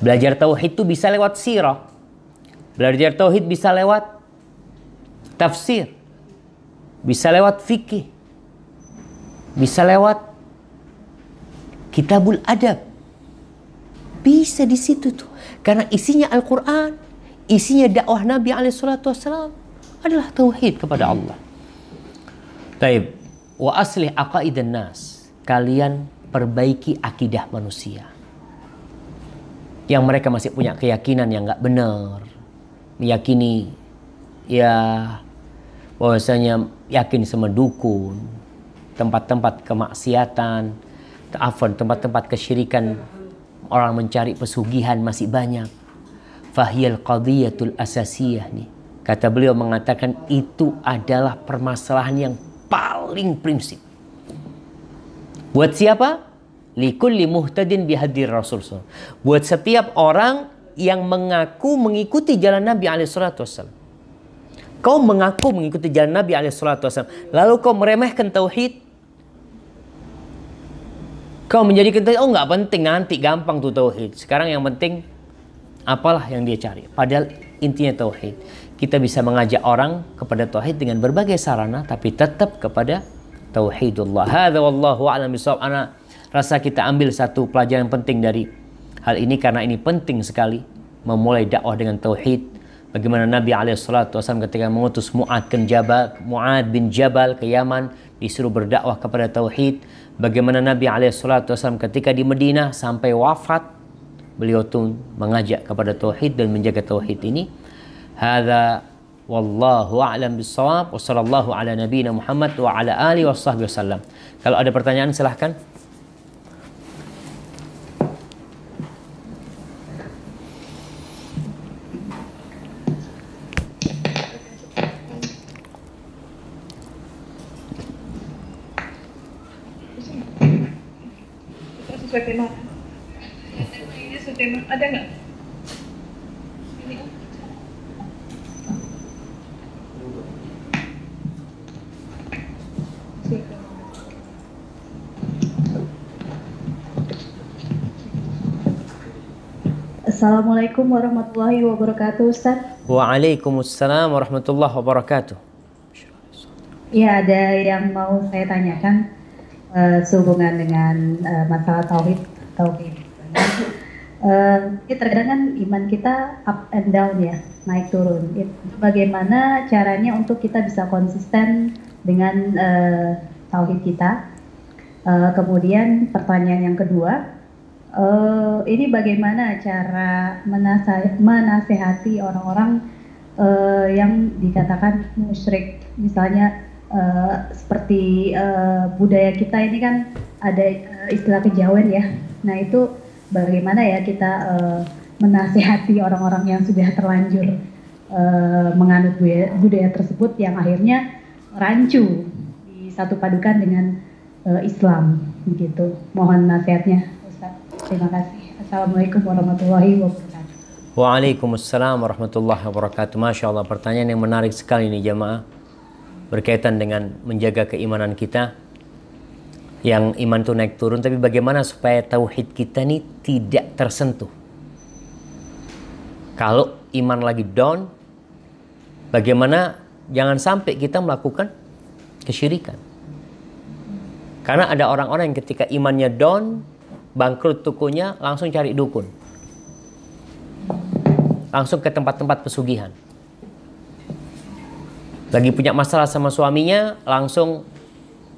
Speaker 1: Belajar tauhid itu bisa lewat sirah. Belajar tauhid bisa lewat tafsir. Bisa lewat fikih bisa lewat kitabul adab. Bisa di situ tuh. Karena isinya Al-Quran, isinya dakwah Nabi SAW adalah tauhid kepada Allah. Taib. Wa aslih aqaidan nas. Kalian perbaiki akidah manusia. Yang mereka masih punya keyakinan yang nggak benar. Meyakini ya bahwasanya yakin sama dukun, tempat-tempat kemaksiatan, afan tempat-tempat kesyirikan orang mencari pesugihan masih banyak. Fahiyal qadiyatul asasiyah nih. Kata beliau mengatakan itu adalah permasalahan yang paling prinsip. Buat siapa? Likulli muhtadin bihadir Rasul Buat setiap orang yang mengaku mengikuti jalan Nabi SAW. Kau mengaku mengikuti jalan Nabi SAW. Lalu kau meremehkan tauhid. Kau menjadikan tauhid, oh nggak penting nanti gampang tuh tauhid. Sekarang yang penting apalah yang dia cari. Padahal intinya tauhid. Kita bisa mengajak orang kepada tauhid dengan berbagai sarana, tapi tetap kepada tauhidullah. Hadza wallahu a'lam bishawab. Ana rasa kita ambil satu pelajaran penting dari hal ini karena ini penting sekali memulai dakwah dengan tauhid. Bagaimana Nabi alaihissalatu wasallam ketika mengutus Mu'ad Jabal, Mu'ad bin Jabal ke Yaman disuruh berdakwah kepada tauhid. Bagaimana Nabi wasallam ketika di Madinah sampai wafat beliau pun mengajak kepada tauhid dan menjaga tauhid ini. Hadza wallahu a'lam bissawab wa sallallahu ala nabiyyina Muhammad wa ala alihi wasallam. Kalau ada pertanyaan silahkan.
Speaker 3: sesuai tema ada nggak kan
Speaker 4: Assalamualaikum warahmatullahi wabarakatuh Ustaz
Speaker 1: Waalaikumsalam warahmatullahi wabarakatuh.
Speaker 4: Ya ada yang mau saya tanyakan uh, sehubungan dengan uh, masalah tauhid tauhid. Uh, ya terkadang kan iman kita up and down ya, naik turun. Itu bagaimana caranya untuk kita bisa konsisten dengan uh, tauhid kita? Uh, kemudian pertanyaan yang kedua, uh, ini bagaimana cara menasehati orang-orang uh, yang dikatakan musyrik, misalnya uh, seperti uh, budaya kita ini kan ada uh, istilah kejawen ya. Nah itu bagaimana ya kita uh, menasehati orang-orang yang sudah terlanjur uh, menganut budaya, budaya tersebut yang akhirnya rancu disatu padukan dengan uh, Islam begitu. Mohon nasihatnya Ustaz. Terima kasih. Assalamualaikum warahmatullahi wabarakatuh.
Speaker 1: Waalaikumsalam warahmatullahi wabarakatuh. Masya Allah pertanyaan yang menarik sekali nih jamaah berkaitan dengan menjaga keimanan kita yang iman itu naik turun tapi bagaimana supaya tauhid kita ini tidak tersentuh? Kalau iman lagi down bagaimana jangan sampai kita melakukan kesyirikan? Karena ada orang-orang yang ketika imannya down bangkrut tukunya langsung cari dukun. Langsung ke tempat-tempat pesugihan. Lagi punya masalah sama suaminya, langsung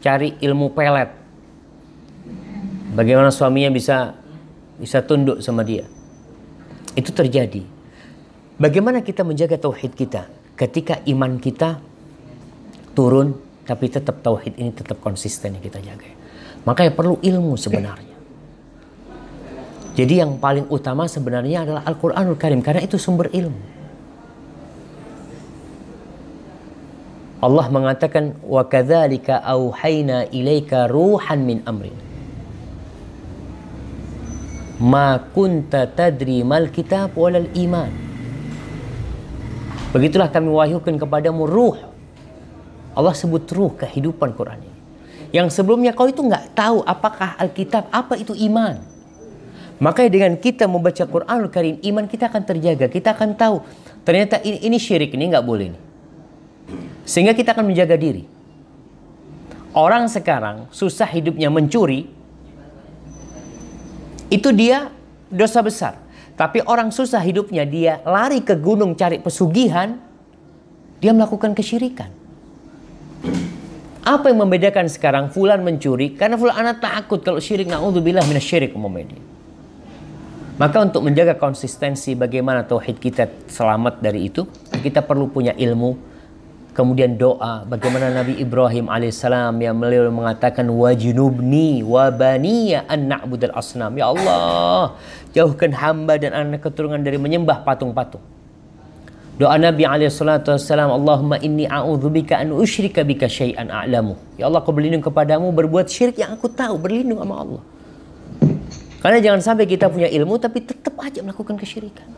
Speaker 1: cari ilmu pelet. Bagaimana suaminya bisa bisa tunduk sama dia. Itu terjadi. Bagaimana kita menjaga tauhid kita ketika iman kita turun tapi tetap tauhid ini tetap konsisten yang kita jaga. Makanya perlu ilmu sebenarnya. Jadi yang paling utama sebenarnya adalah Al-Qur'anul Karim karena itu sumber ilmu. Allah mengatakan wa kadzalika auhayna ilaika ruhan min amrin ma kunta tadri mal kitab walal iman. Begitulah kami wahyukan kepadamu ruh. Allah sebut ruh kehidupan Quran ini. Yang sebelumnya kau itu nggak tahu apakah Alkitab apa itu iman. Makanya dengan kita membaca Quranul Karim iman kita akan terjaga. Kita akan tahu ternyata ini, ini syirik ini nggak boleh nih sehingga kita akan menjaga diri. Orang sekarang susah hidupnya mencuri, itu dia dosa besar. Tapi orang susah hidupnya dia lari ke gunung cari pesugihan, dia melakukan kesyirikan. Apa yang membedakan sekarang fulan mencuri? Karena fulan anak takut kalau syirik naudzubillah minasyirik umumnya. Maka untuk menjaga konsistensi bagaimana tauhid kita selamat dari itu, kita perlu punya ilmu kemudian doa bagaimana Nabi Ibrahim alaihissalam yang beliau mengatakan wajnubni wa baniya an na'budal asnam. Ya Allah jauhkan hamba dan anak keturunan dari menyembah patung-patung. Doa Nabi alaihissalatu wassalam Allahumma inni a'udzubika an usyrika bika syai'an a'lamu. Ya Allah aku berlindung kepadamu berbuat syirik yang aku tahu berlindung sama Allah. Karena jangan sampai kita punya ilmu tapi tetap aja melakukan kesyirikan.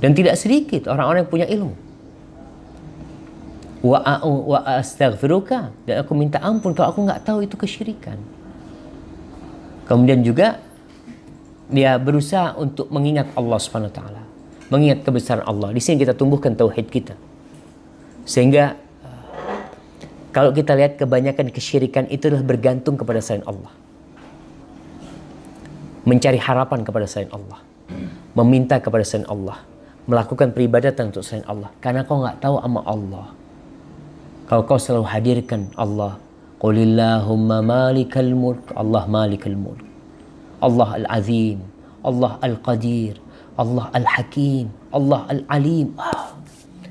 Speaker 1: Dan tidak sedikit orang-orang yang punya ilmu wa wa astaghfiruka dan aku minta ampun kalau aku nggak tahu itu kesyirikan. Kemudian juga dia berusaha untuk mengingat Allah Subhanahu wa taala, mengingat kebesaran Allah. Di sini kita tumbuhkan tauhid kita. Sehingga Kalau kita lihat kebanyakan kesyirikan itu adalah bergantung kepada selain Allah. Mencari harapan kepada selain Allah. Meminta kepada selain Allah. Melakukan peribadatan untuk selain Allah. Karena kau nggak tahu ama Allah. Kalau kau selalu hadirkan Allah. Qulillahumma malikal mulk. Allah malikal mulk. Allah al-azim. Allah al-qadir. Allah al-hakim. Allah al-alim. Ah.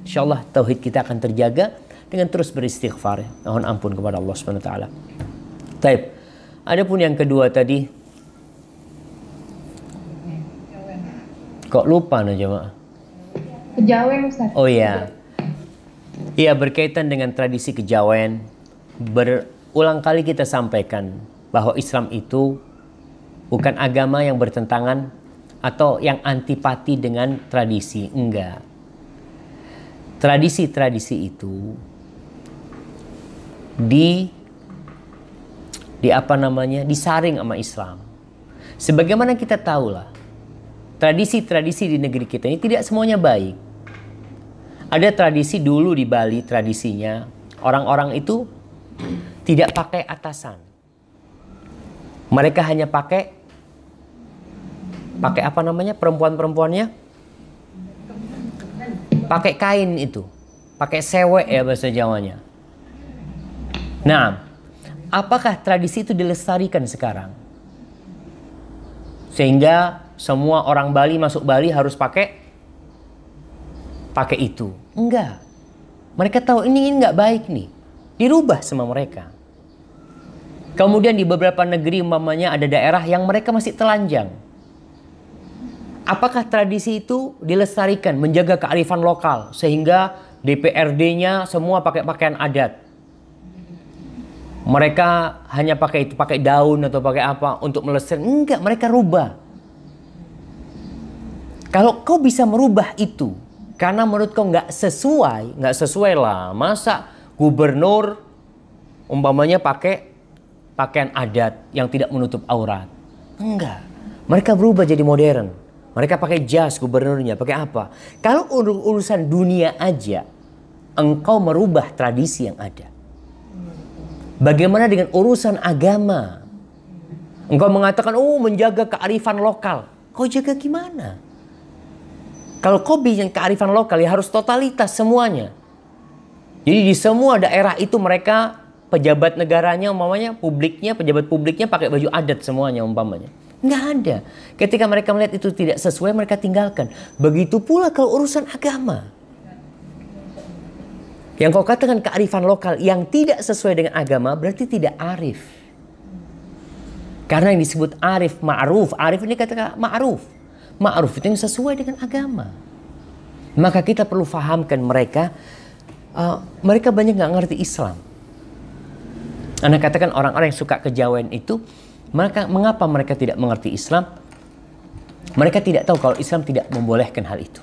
Speaker 1: InsyaAllah tauhid kita akan terjaga dengan terus beristighfar. Ya. Mohon ampun kepada Allah Subhanahu wa taala. Taib. Adapun yang kedua tadi Kok lupa nih jemaah?
Speaker 2: Kejawen Ustaz.
Speaker 1: Oh iya. Iya berkaitan dengan tradisi kejawen. Berulang kali kita sampaikan bahwa Islam itu bukan agama yang bertentangan atau yang antipati dengan tradisi. Enggak. Tradisi-tradisi itu di di apa namanya disaring sama Islam. Sebagaimana kita tahu lah, tradisi-tradisi di negeri kita ini tidak semuanya baik. Ada tradisi dulu di Bali tradisinya orang-orang itu tidak pakai atasan. Mereka hanya pakai pakai apa namanya perempuan-perempuannya pakai kain itu, pakai sewek ya bahasa Jawanya. Nah, apakah tradisi itu dilestarikan sekarang? Sehingga semua orang Bali masuk Bali harus pakai pakai itu. Enggak. Mereka tahu ini ini nggak baik nih. Dirubah sama mereka. Kemudian di beberapa negeri umpamanya ada daerah yang mereka masih telanjang. Apakah tradisi itu dilestarikan, menjaga kearifan lokal sehingga DPRD-nya semua pakai pakaian adat? Mereka hanya pakai itu, pakai daun atau pakai apa untuk melestarikan? Enggak, mereka rubah. Kalau kau bisa merubah itu, karena menurut kau nggak sesuai, nggak sesuai lah. Masa gubernur umpamanya pakai pakaian adat yang tidak menutup aurat? Enggak. Mereka berubah jadi modern. Mereka pakai jas gubernurnya, pakai apa? Kalau urusan dunia aja, engkau merubah tradisi yang ada. Bagaimana dengan urusan agama? Engkau mengatakan, oh menjaga kearifan lokal. Kau jaga gimana? Kalau kau bikin kearifan lokal ya harus totalitas semuanya. Jadi di semua daerah itu mereka pejabat negaranya umpamanya publiknya pejabat publiknya pakai baju adat semuanya umpamanya. Nggak ada. Ketika mereka melihat itu tidak sesuai, mereka tinggalkan. Begitu pula kalau urusan agama. Yang kau katakan kearifan lokal yang tidak sesuai dengan agama berarti tidak arif. Karena yang disebut arif, ma'ruf. Arif ini kata ma'ruf. Ma'ruf itu yang sesuai dengan agama. Maka kita perlu fahamkan mereka. Uh, mereka banyak nggak ngerti Islam. Anda katakan orang-orang yang suka kejawen itu maka mengapa mereka tidak mengerti Islam? Mereka tidak tahu kalau Islam tidak membolehkan hal itu.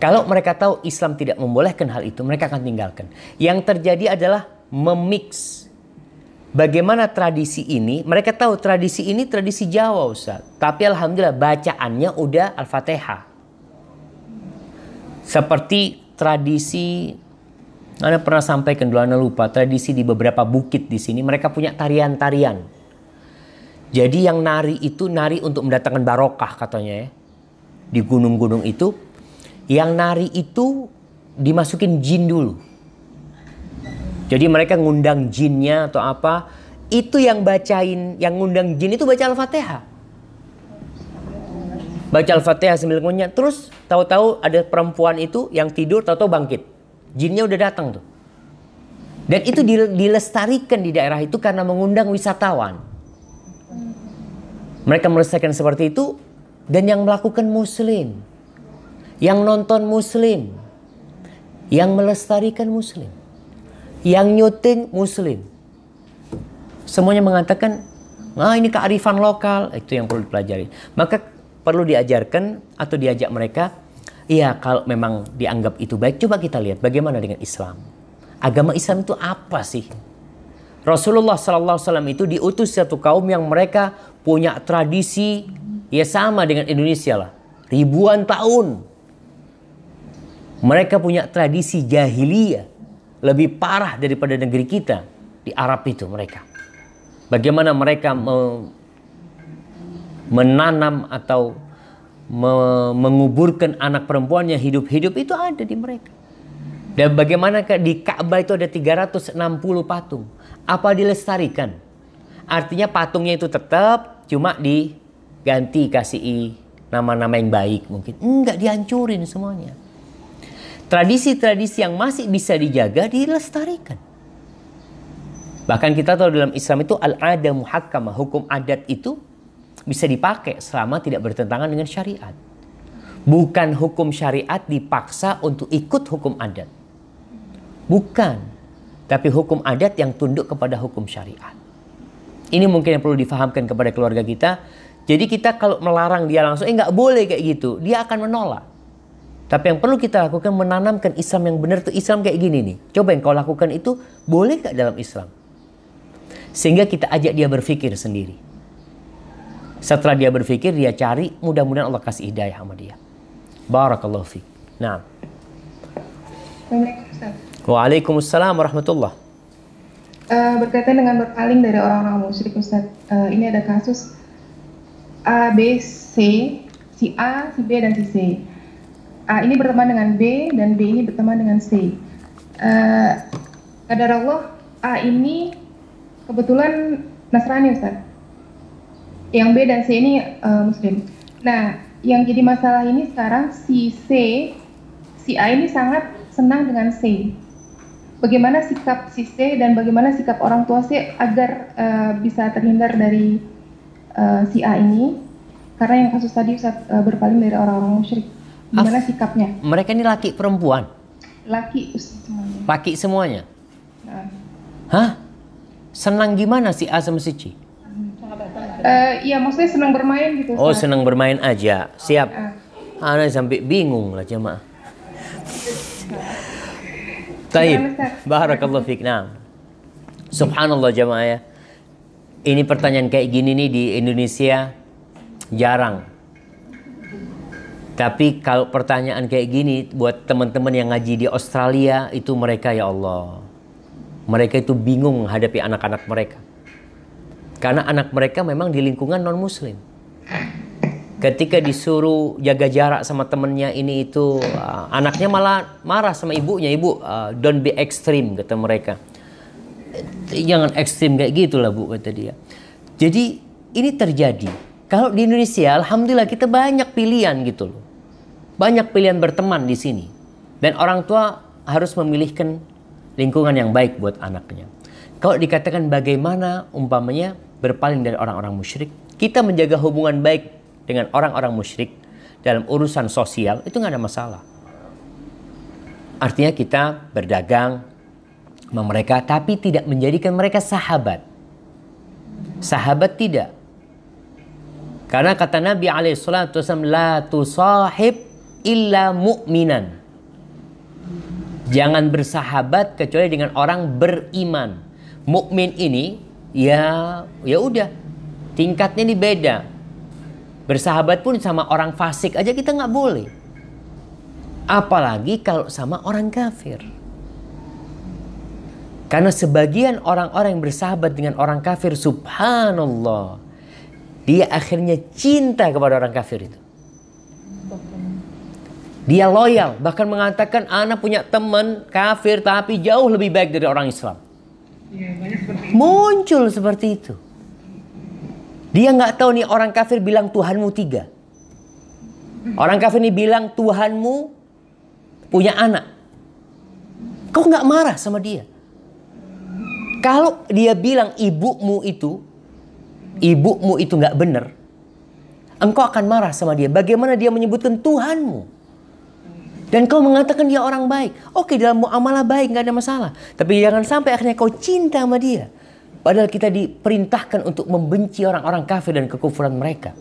Speaker 1: Kalau mereka tahu Islam tidak membolehkan hal itu, mereka akan tinggalkan. Yang terjadi adalah memix. Bagaimana tradisi ini? Mereka tahu tradisi ini tradisi Jawa, Ustaz. Tapi alhamdulillah bacaannya udah Al-Fatihah. Seperti tradisi anda pernah sampaikan dulu, Anda lupa, tradisi di beberapa bukit di sini, mereka punya tarian-tarian. Jadi yang nari itu nari untuk mendatangkan barokah katanya ya. Di gunung-gunung itu, yang nari itu dimasukin jin dulu. Jadi mereka ngundang jinnya atau apa, itu yang bacain, yang ngundang jin itu baca Al-Fatihah. Baca Al-Fatihah sambil ngunyah, terus tahu-tahu ada perempuan itu yang tidur tahu-tahu bangkit. Jinnya udah datang tuh. Dan itu dilestarikan di daerah itu karena mengundang wisatawan. Mereka melestarikan seperti itu dan yang melakukan muslim. Yang nonton muslim. Yang melestarikan muslim. Yang nyuting muslim. Semuanya mengatakan, ah ini kearifan lokal. Itu yang perlu dipelajari. Maka perlu diajarkan atau diajak mereka Iya, kalau memang dianggap itu baik, coba kita lihat bagaimana dengan Islam. Agama Islam itu apa sih? Rasulullah SAW itu diutus satu kaum yang mereka punya tradisi ya sama dengan Indonesia lah. Ribuan tahun. Mereka punya tradisi jahiliyah. Lebih parah daripada negeri kita di Arab itu mereka. Bagaimana mereka me menanam atau me menguburkan anak perempuannya hidup-hidup itu ada di mereka. Dan bagaimana di Ka'bah itu ada 360 patung. Apa dilestarikan? Artinya patungnya itu tetap cuma diganti kasih nama-nama yang baik mungkin. Enggak dihancurin semuanya. Tradisi-tradisi yang masih bisa dijaga dilestarikan. Bahkan kita tahu dalam Islam itu al-ada muhakkamah, hukum adat itu bisa dipakai selama tidak bertentangan dengan syariat. Bukan hukum syariat dipaksa untuk ikut hukum adat. Bukan. Tapi hukum adat yang tunduk kepada hukum syariat. Ini mungkin yang perlu difahamkan kepada keluarga kita. Jadi kita kalau melarang dia langsung, eh nggak boleh kayak gitu, dia akan menolak. Tapi yang perlu kita lakukan menanamkan Islam yang benar itu Islam kayak gini nih. Coba yang kau lakukan itu boleh gak dalam Islam? Sehingga kita ajak dia berpikir sendiri. Setelah dia berpikir, dia cari, mudah-mudahan Allah kasih hidayah sama dia. Barakallahu fiqh. Nah. Waalaikumsalam warahmatullah.
Speaker 3: Uh, berkaitan dengan berpaling dari orang-orang musyrik Ustaz. Uh, ini ada kasus A, B, C, si A, si B, dan si C. A ini berteman dengan B dan B ini berteman dengan C. Uh, kadar Allah A ini kebetulan Nasrani Ustaz. Yang B dan C ini uh, Muslim. Nah, yang jadi masalah ini sekarang si C, si A ini sangat senang dengan C. Bagaimana sikap si C dan bagaimana sikap orang tua C agar uh, bisa terhindar dari uh, si A ini? Karena yang kasus tadi Ustaz uh, berpaling dari orang-orang musyrik. Gimana sikapnya?
Speaker 1: Mereka ini laki perempuan?
Speaker 3: Laki semuanya.
Speaker 1: Laki semuanya? Nah. Hah? Senang gimana si A sama si C?
Speaker 3: Uh, iya maksudnya senang bermain gitu.
Speaker 1: Oh senang bermain aja. Siap. Uh. Ana sampai bingung lah jemaah. Taib. Barakallahu fiik. Nah. Subhanallah jemaah ya. Ini pertanyaan kayak gini nih di Indonesia jarang tapi kalau pertanyaan kayak gini buat teman-teman yang ngaji di Australia itu mereka ya Allah. Mereka itu bingung menghadapi anak-anak mereka. Karena anak mereka memang di lingkungan non muslim. Ketika disuruh jaga jarak sama temennya ini itu uh, anaknya malah marah sama ibunya ibu uh, don't be extreme kata mereka jangan ekstrim kayak gitulah bu kata dia jadi ini terjadi kalau di Indonesia alhamdulillah kita banyak pilihan gitu loh banyak pilihan berteman di sini. Dan orang tua harus memilihkan lingkungan yang baik buat anaknya. Kalau dikatakan bagaimana umpamanya berpaling dari orang-orang musyrik, kita menjaga hubungan baik dengan orang-orang musyrik dalam urusan sosial itu nggak ada masalah. Artinya kita berdagang sama mereka tapi tidak menjadikan mereka sahabat. Sahabat tidak. Karena kata Nabi alaihissalam la tusahib illa mu'minan. Jangan bersahabat kecuali dengan orang beriman. Mukmin ini ya ya udah tingkatnya ini beda. Bersahabat pun sama orang fasik aja kita nggak boleh. Apalagi kalau sama orang kafir. Karena sebagian orang-orang yang bersahabat dengan orang kafir, subhanallah, dia akhirnya cinta kepada orang kafir itu. Dia loyal, bahkan mengatakan anak punya teman kafir tapi jauh lebih baik dari orang Islam. Ya, seperti Muncul seperti itu. Dia nggak tahu nih orang kafir bilang Tuhanmu tiga. Orang kafir ini bilang Tuhanmu punya anak. Kau nggak marah sama dia? Kalau dia bilang ibumu itu, ibumu itu nggak benar, engkau akan marah sama dia. Bagaimana dia menyebutkan Tuhanmu? Dan kau mengatakan dia orang baik. Oke dalam muamalah baik nggak ada masalah. Tapi jangan sampai akhirnya kau cinta sama dia. Padahal kita diperintahkan untuk membenci orang-orang kafir dan kekufuran mereka.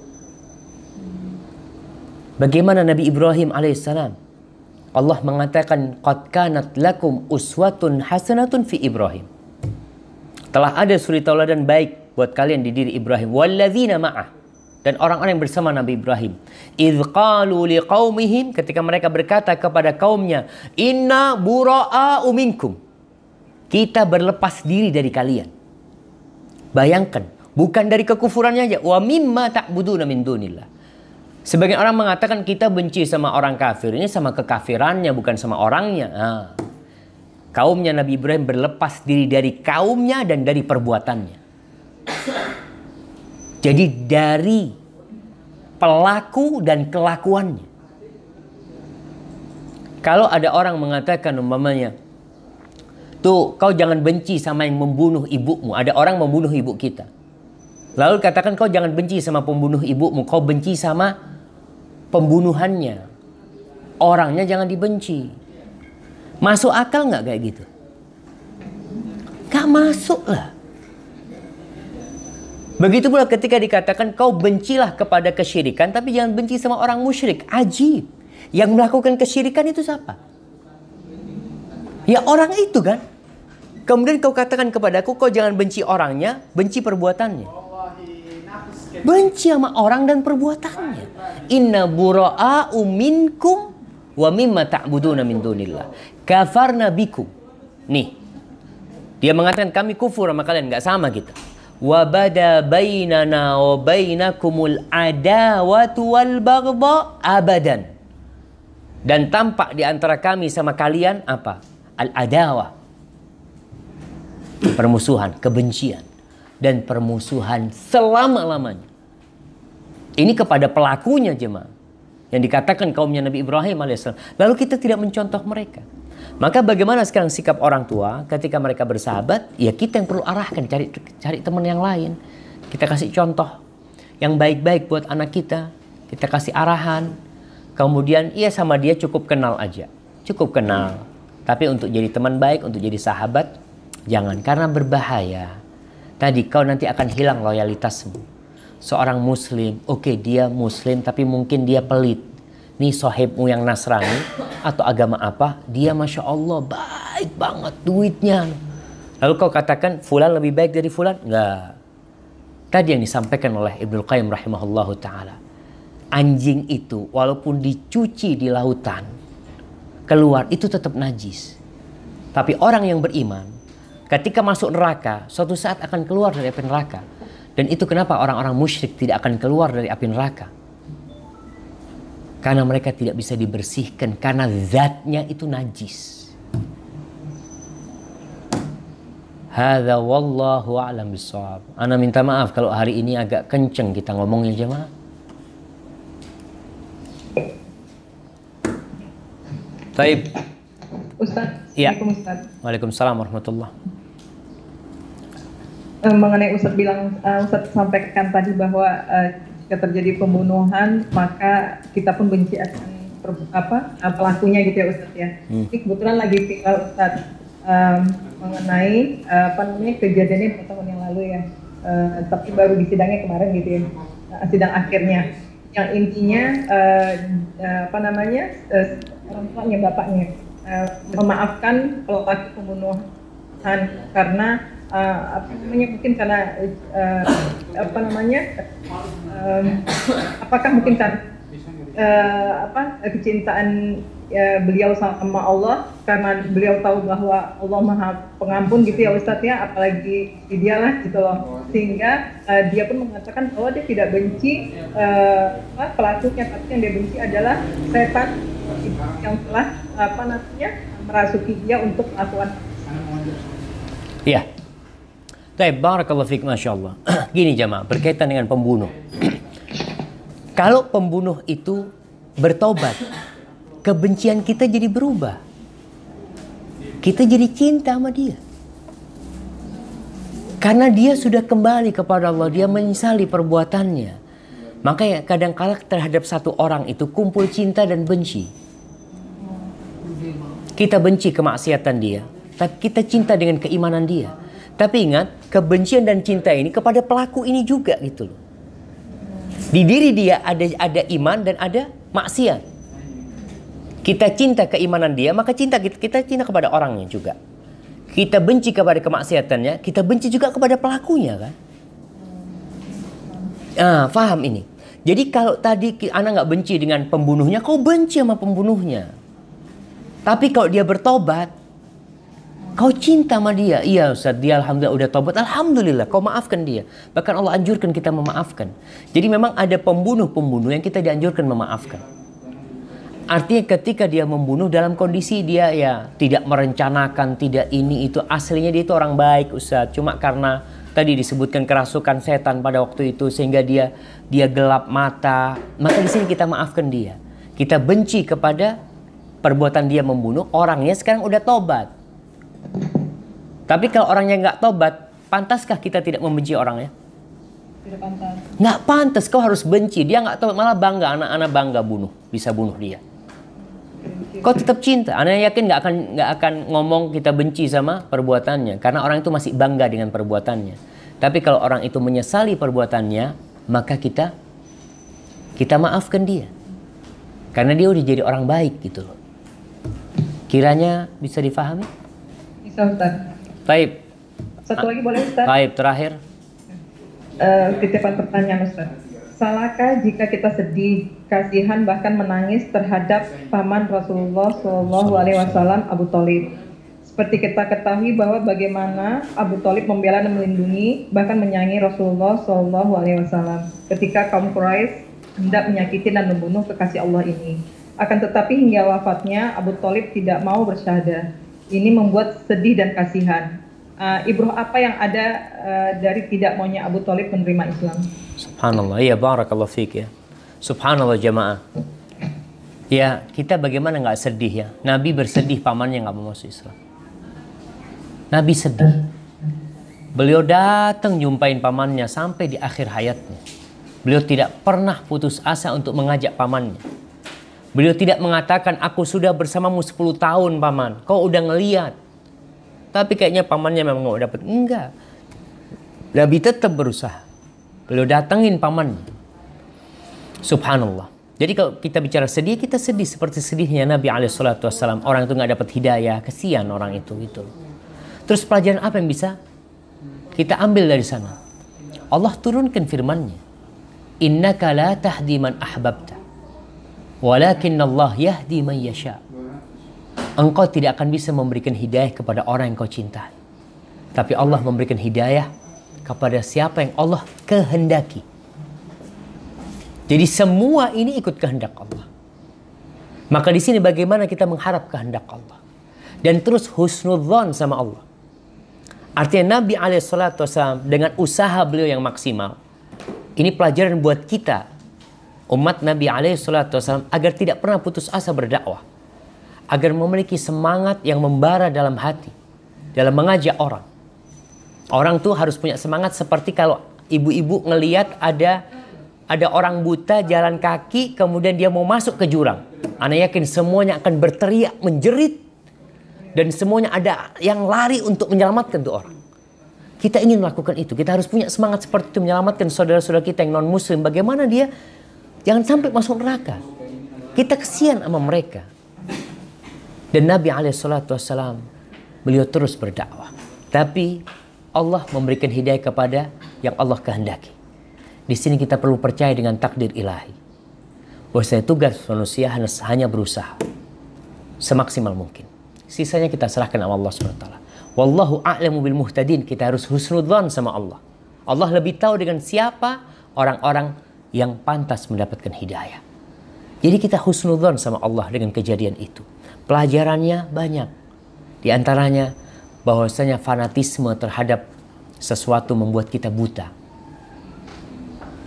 Speaker 1: Bagaimana Nabi Ibrahim alaihissalam? Allah mengatakan qad kanat lakum uswatun hasanatun fi Ibrahim. Telah ada suri tauladan baik buat kalian di diri Ibrahim walladzina ma'ah dan orang-orang yang bersama Nabi Ibrahim. Idh qalu liqaumihim ketika mereka berkata kepada kaumnya, "Inna bura'a minkum." Kita berlepas diri dari kalian. Bayangkan, bukan dari kekufurannya aja. Wa mimma ta'buduna min dunillah. Sebagian orang mengatakan kita benci sama orang kafir. Ini sama kekafirannya, bukan sama orangnya. Kaumnya Nabi Ibrahim berlepas diri dari kaumnya dan dari perbuatannya. Jadi dari pelaku dan kelakuannya. Kalau ada orang mengatakan umpamanya, tuh kau jangan benci sama yang membunuh ibumu. Ada orang membunuh ibu kita. Lalu katakan kau jangan benci sama pembunuh ibumu, kau benci sama pembunuhannya. Orangnya jangan dibenci. Masuk akal nggak kayak gitu? Gak masuk lah. Begitu pula ketika dikatakan kau bencilah kepada kesyirikan tapi jangan benci sama orang musyrik. Ajib. Yang melakukan kesyirikan itu siapa? Ya orang itu kan. Kemudian kau katakan kepadaku kau jangan benci orangnya, benci perbuatannya. Benci sama orang dan perbuatannya. Inna bura'a'u minkum wa mimma ta'buduna min dunillah. Kafarna bikum. Nih. Dia mengatakan kami kufur sama kalian, nggak sama kita. Wa bada bainana wa bainakumul adawatu wal abadan. Dan tampak di antara kami sama kalian apa? Al-adawa. Permusuhan, kebencian. Dan permusuhan selama-lamanya. Ini kepada pelakunya jemaah. Yang dikatakan kaumnya Nabi Ibrahim AS. Lalu kita tidak mencontoh mereka. Maka bagaimana sekarang sikap orang tua ketika mereka bersahabat? Ya kita yang perlu arahkan, cari cari teman yang lain. Kita kasih contoh yang baik-baik buat anak kita. Kita kasih arahan, Kemudian ia sama dia cukup kenal aja. Cukup kenal. Tapi untuk jadi teman baik, untuk jadi sahabat, jangan. Karena berbahaya. Tadi kau nanti akan hilang loyalitasmu. Seorang muslim, oke okay, dia muslim tapi mungkin dia pelit. Nih sohibmu yang Nasrani atau agama apa, dia Masya Allah baik banget duitnya. Lalu kau katakan fulan lebih baik dari fulan? Enggak. Tadi yang disampaikan oleh Ibnu Qayyim rahimahullahu taala anjing itu walaupun dicuci di lautan keluar itu tetap najis. Tapi orang yang beriman ketika masuk neraka suatu saat akan keluar dari api neraka. Dan itu kenapa orang-orang musyrik tidak akan keluar dari api neraka. Karena mereka tidak bisa dibersihkan karena zatnya itu najis. Hadza wallahu a'lam bissawab. Ana minta maaf kalau hari ini agak kenceng kita ngomongnya jemaah. Taib.
Speaker 3: Ustaz.
Speaker 1: Ya.
Speaker 3: Ustaz.
Speaker 1: Waalaikumsalam warahmatullah.
Speaker 3: Uh, mengenai Ustaz bilang, uh, Ustaz sampaikan tadi bahwa uh, jika terjadi pembunuhan maka kita pun benci akan per, apa uh, pelakunya gitu ya Ustaz ya. Hmm. Ini kebetulan lagi tinggal Ustaz um, mengenai uh, apa namanya kejadiannya tahun yang lalu ya. Uh, tapi baru di sidangnya kemarin gitu ya. Uh, sidang akhirnya yang intinya uh, uh, apa namanya uh, orang tuanya bapaknya uh, memaafkan pelaku pembunuhan karena uh, namanya mungkin karena uh, apa namanya uh, apakah mungkin kan uh, apa kecintaan ya, beliau sama Allah karena beliau tahu bahwa Allah Maha Pengampun gitu ya Ustadz ya apalagi dialah gitu loh sehingga uh, dia pun mengatakan bahwa dia tidak benci uh, apa, pelakunya tapi yang dia benci adalah setan yang telah apa namanya merasuki dia untuk melakukan
Speaker 1: Iya. Baik, barakallahu fiik Masya Allah. Gini jamaah, berkaitan dengan pembunuh. Kalau pembunuh itu bertobat, kebencian kita jadi berubah. Kita jadi cinta sama dia. Karena dia sudah kembali kepada Allah, dia menyesali perbuatannya. Maka ya kadang kala terhadap satu orang itu kumpul cinta dan benci. Kita benci kemaksiatan dia, tapi kita cinta dengan keimanan dia. Tapi ingat, kebencian dan cinta ini kepada pelaku ini juga gitu loh. Di diri dia ada ada iman dan ada maksiat. Kita cinta keimanan dia, maka cinta kita, kita cinta kepada orangnya juga. Kita benci kepada kemaksiatannya, kita benci juga kepada pelakunya kan. Ah, paham ini. Jadi kalau tadi anak nggak benci dengan pembunuhnya, kau benci sama pembunuhnya. Tapi kalau dia bertobat, Kau cinta sama dia. Iya Ustaz, dia Alhamdulillah udah tobat. Alhamdulillah, kau maafkan dia. Bahkan Allah anjurkan kita memaafkan. Jadi memang ada pembunuh-pembunuh yang kita dianjurkan memaafkan. Artinya ketika dia membunuh dalam kondisi dia ya tidak merencanakan, tidak ini itu. Aslinya dia itu orang baik Ustaz. Cuma karena tadi disebutkan kerasukan setan pada waktu itu sehingga dia dia gelap mata. Maka di sini kita maafkan dia. Kita benci kepada perbuatan dia membunuh, orangnya sekarang udah tobat. Tapi kalau orangnya nggak tobat, pantaskah kita tidak membenci orangnya?
Speaker 3: Tidak pantas.
Speaker 1: Nggak pantas, kau harus benci. Dia nggak tobat, malah bangga, anak-anak bangga bunuh, bisa bunuh dia. Kau tetap cinta. Anda yakin nggak akan nggak akan ngomong kita benci sama perbuatannya, karena orang itu masih bangga dengan perbuatannya. Tapi kalau orang itu menyesali perbuatannya, maka kita kita maafkan dia, karena dia udah jadi orang baik gitu loh. Kiranya bisa difahami?
Speaker 3: Ustaz.
Speaker 1: Baik,
Speaker 3: Satu lagi boleh Ustaz?
Speaker 1: baik terakhir.
Speaker 3: Eh, titipan pertanyaan Ustaz. Salahkah jika kita sedih, kasihan bahkan menangis terhadap paman Rasulullah Shallallahu Alaihi Wasallam Abu Talib? Seperti kita ketahui bahwa bagaimana Abu Talib membela dan melindungi bahkan menyayangi Rasulullah Shallallahu Alaihi Wasallam ketika kaum Quraisy hendak menyakiti dan membunuh kekasih Allah ini. Akan tetapi hingga wafatnya Abu Talib tidak mau bersyahadah. Ini membuat sedih dan kasihan. Uh, ibroh apa yang ada uh, dari tidak maunya Abu Talib menerima Islam?
Speaker 1: Subhanallah, iya barakallah fiik ya. Subhanallah jamaah. Ya, kita bagaimana nggak sedih ya? Nabi bersedih pamannya nggak mau masuk Islam. Nabi sedih. Beliau datang jumpain pamannya sampai di akhir hayatnya. Beliau tidak pernah putus asa untuk mengajak pamannya. Beliau tidak mengatakan, aku sudah bersamamu 10 tahun paman. Kau udah ngeliat. Tapi kayaknya pamannya memang nggak dapat. Enggak. Nabi tetap berusaha. Beliau datengin pamannya. Subhanallah. Jadi kalau kita bicara sedih, kita sedih seperti sedihnya Nabi Alaihissalam. Orang itu nggak dapat hidayah, kesian orang itu gitu. Terus pelajaran apa yang bisa kita ambil dari sana? Allah turunkan firman-Nya. Innaka la tahdi man ahbabta. Walakin Allah yahdi man yasha. Engkau tidak akan bisa memberikan hidayah kepada orang yang kau cintai. Tapi Allah memberikan hidayah kepada siapa yang Allah kehendaki. Jadi semua ini ikut kehendak Allah. Maka di sini bagaimana kita mengharap kehendak Allah. Dan terus husnudzon sama Allah. Artinya Nabi SAW dengan usaha beliau yang maksimal. Ini pelajaran buat kita umat Nabi SAW agar tidak pernah putus asa berdakwah. Agar memiliki semangat yang membara dalam hati. Dalam mengajak orang. Orang tuh harus punya semangat seperti kalau ibu-ibu ngeliat ada ada orang buta jalan kaki kemudian dia mau masuk ke jurang. Anda yakin semuanya akan berteriak, menjerit. Dan semuanya ada yang lari untuk menyelamatkan tuh orang. Kita ingin melakukan itu. Kita harus punya semangat seperti itu menyelamatkan saudara-saudara kita yang non muslim. Bagaimana dia Jangan sampai masuk neraka. Kita kesian sama mereka. Dan Nabi Alaihissalam beliau terus berdakwah. Tapi Allah memberikan hidayah kepada yang Allah kehendaki. Di sini kita perlu percaya dengan takdir ilahi. Bahwasanya tugas manusia hanya berusaha semaksimal mungkin. Sisanya kita serahkan sama Allah SWT. Wallahu a'lamu bil muhtadin. Kita harus husnudzan sama Allah. Allah lebih tahu dengan siapa orang-orang yang pantas mendapatkan hidayah. Jadi kita husnudzon sama Allah dengan kejadian itu. Pelajarannya banyak. Di antaranya bahwasanya fanatisme terhadap sesuatu membuat kita buta.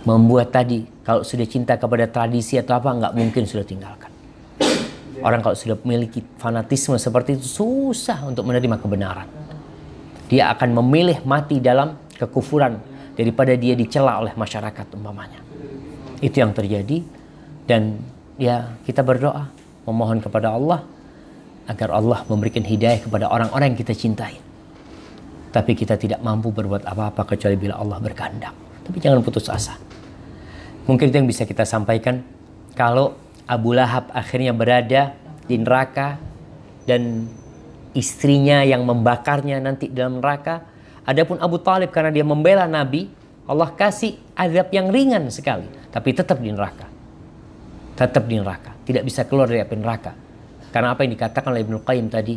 Speaker 1: Membuat tadi kalau sudah cinta kepada tradisi atau apa nggak mungkin sudah tinggalkan. Orang kalau sudah memiliki fanatisme seperti itu susah untuk menerima kebenaran. Dia akan memilih mati dalam kekufuran daripada dia dicela oleh masyarakat umpamanya. Itu yang terjadi dan ya kita berdoa memohon kepada Allah agar Allah memberikan hidayah kepada orang-orang yang kita cintai. Tapi kita tidak mampu berbuat apa-apa kecuali bila Allah berkehendak. Tapi jangan putus asa. Mungkin itu yang bisa kita sampaikan. Kalau Abu Lahab akhirnya berada di neraka dan istrinya yang membakarnya nanti dalam neraka. Adapun Abu Talib karena dia membela Nabi, Allah kasih azab yang ringan sekali, tapi tetap di neraka. Tetap di neraka, tidak bisa keluar dari api neraka. Karena apa yang dikatakan oleh Ibnu Qayyim tadi,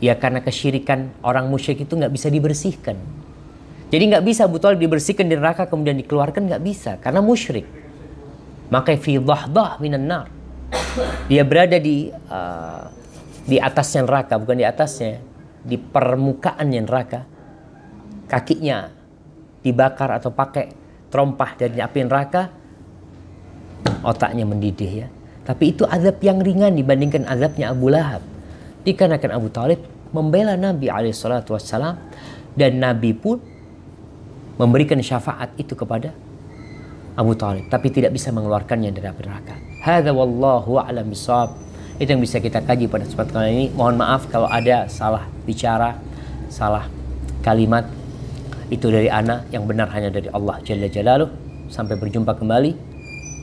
Speaker 1: Ya karena kesyirikan orang musyrik itu nggak bisa dibersihkan. Jadi nggak bisa Abu Talib dibersihkan di neraka kemudian dikeluarkan nggak bisa karena musyrik. Maka fi dhahdah minan nar. Dia berada di uh, di atasnya neraka bukan di atasnya, di permukaan neraka. Kakinya dibakar atau pakai terompah dari api neraka, otaknya mendidih ya. Tapi itu azab yang ringan dibandingkan azabnya Abu Lahab. Dikarenakan Abu Talib membela Nabi alaihissalatu wassalam dan Nabi pun memberikan syafaat itu kepada Abu Talib tapi tidak bisa mengeluarkannya dari api neraka. Hadza wallahu a'lam bisawab. Itu yang bisa kita kaji pada kesempatan kali ini. Mohon maaf kalau ada salah bicara, salah kalimat itu dari ana yang benar hanya dari Allah Jalla Jalaluh. Sampai berjumpa kembali.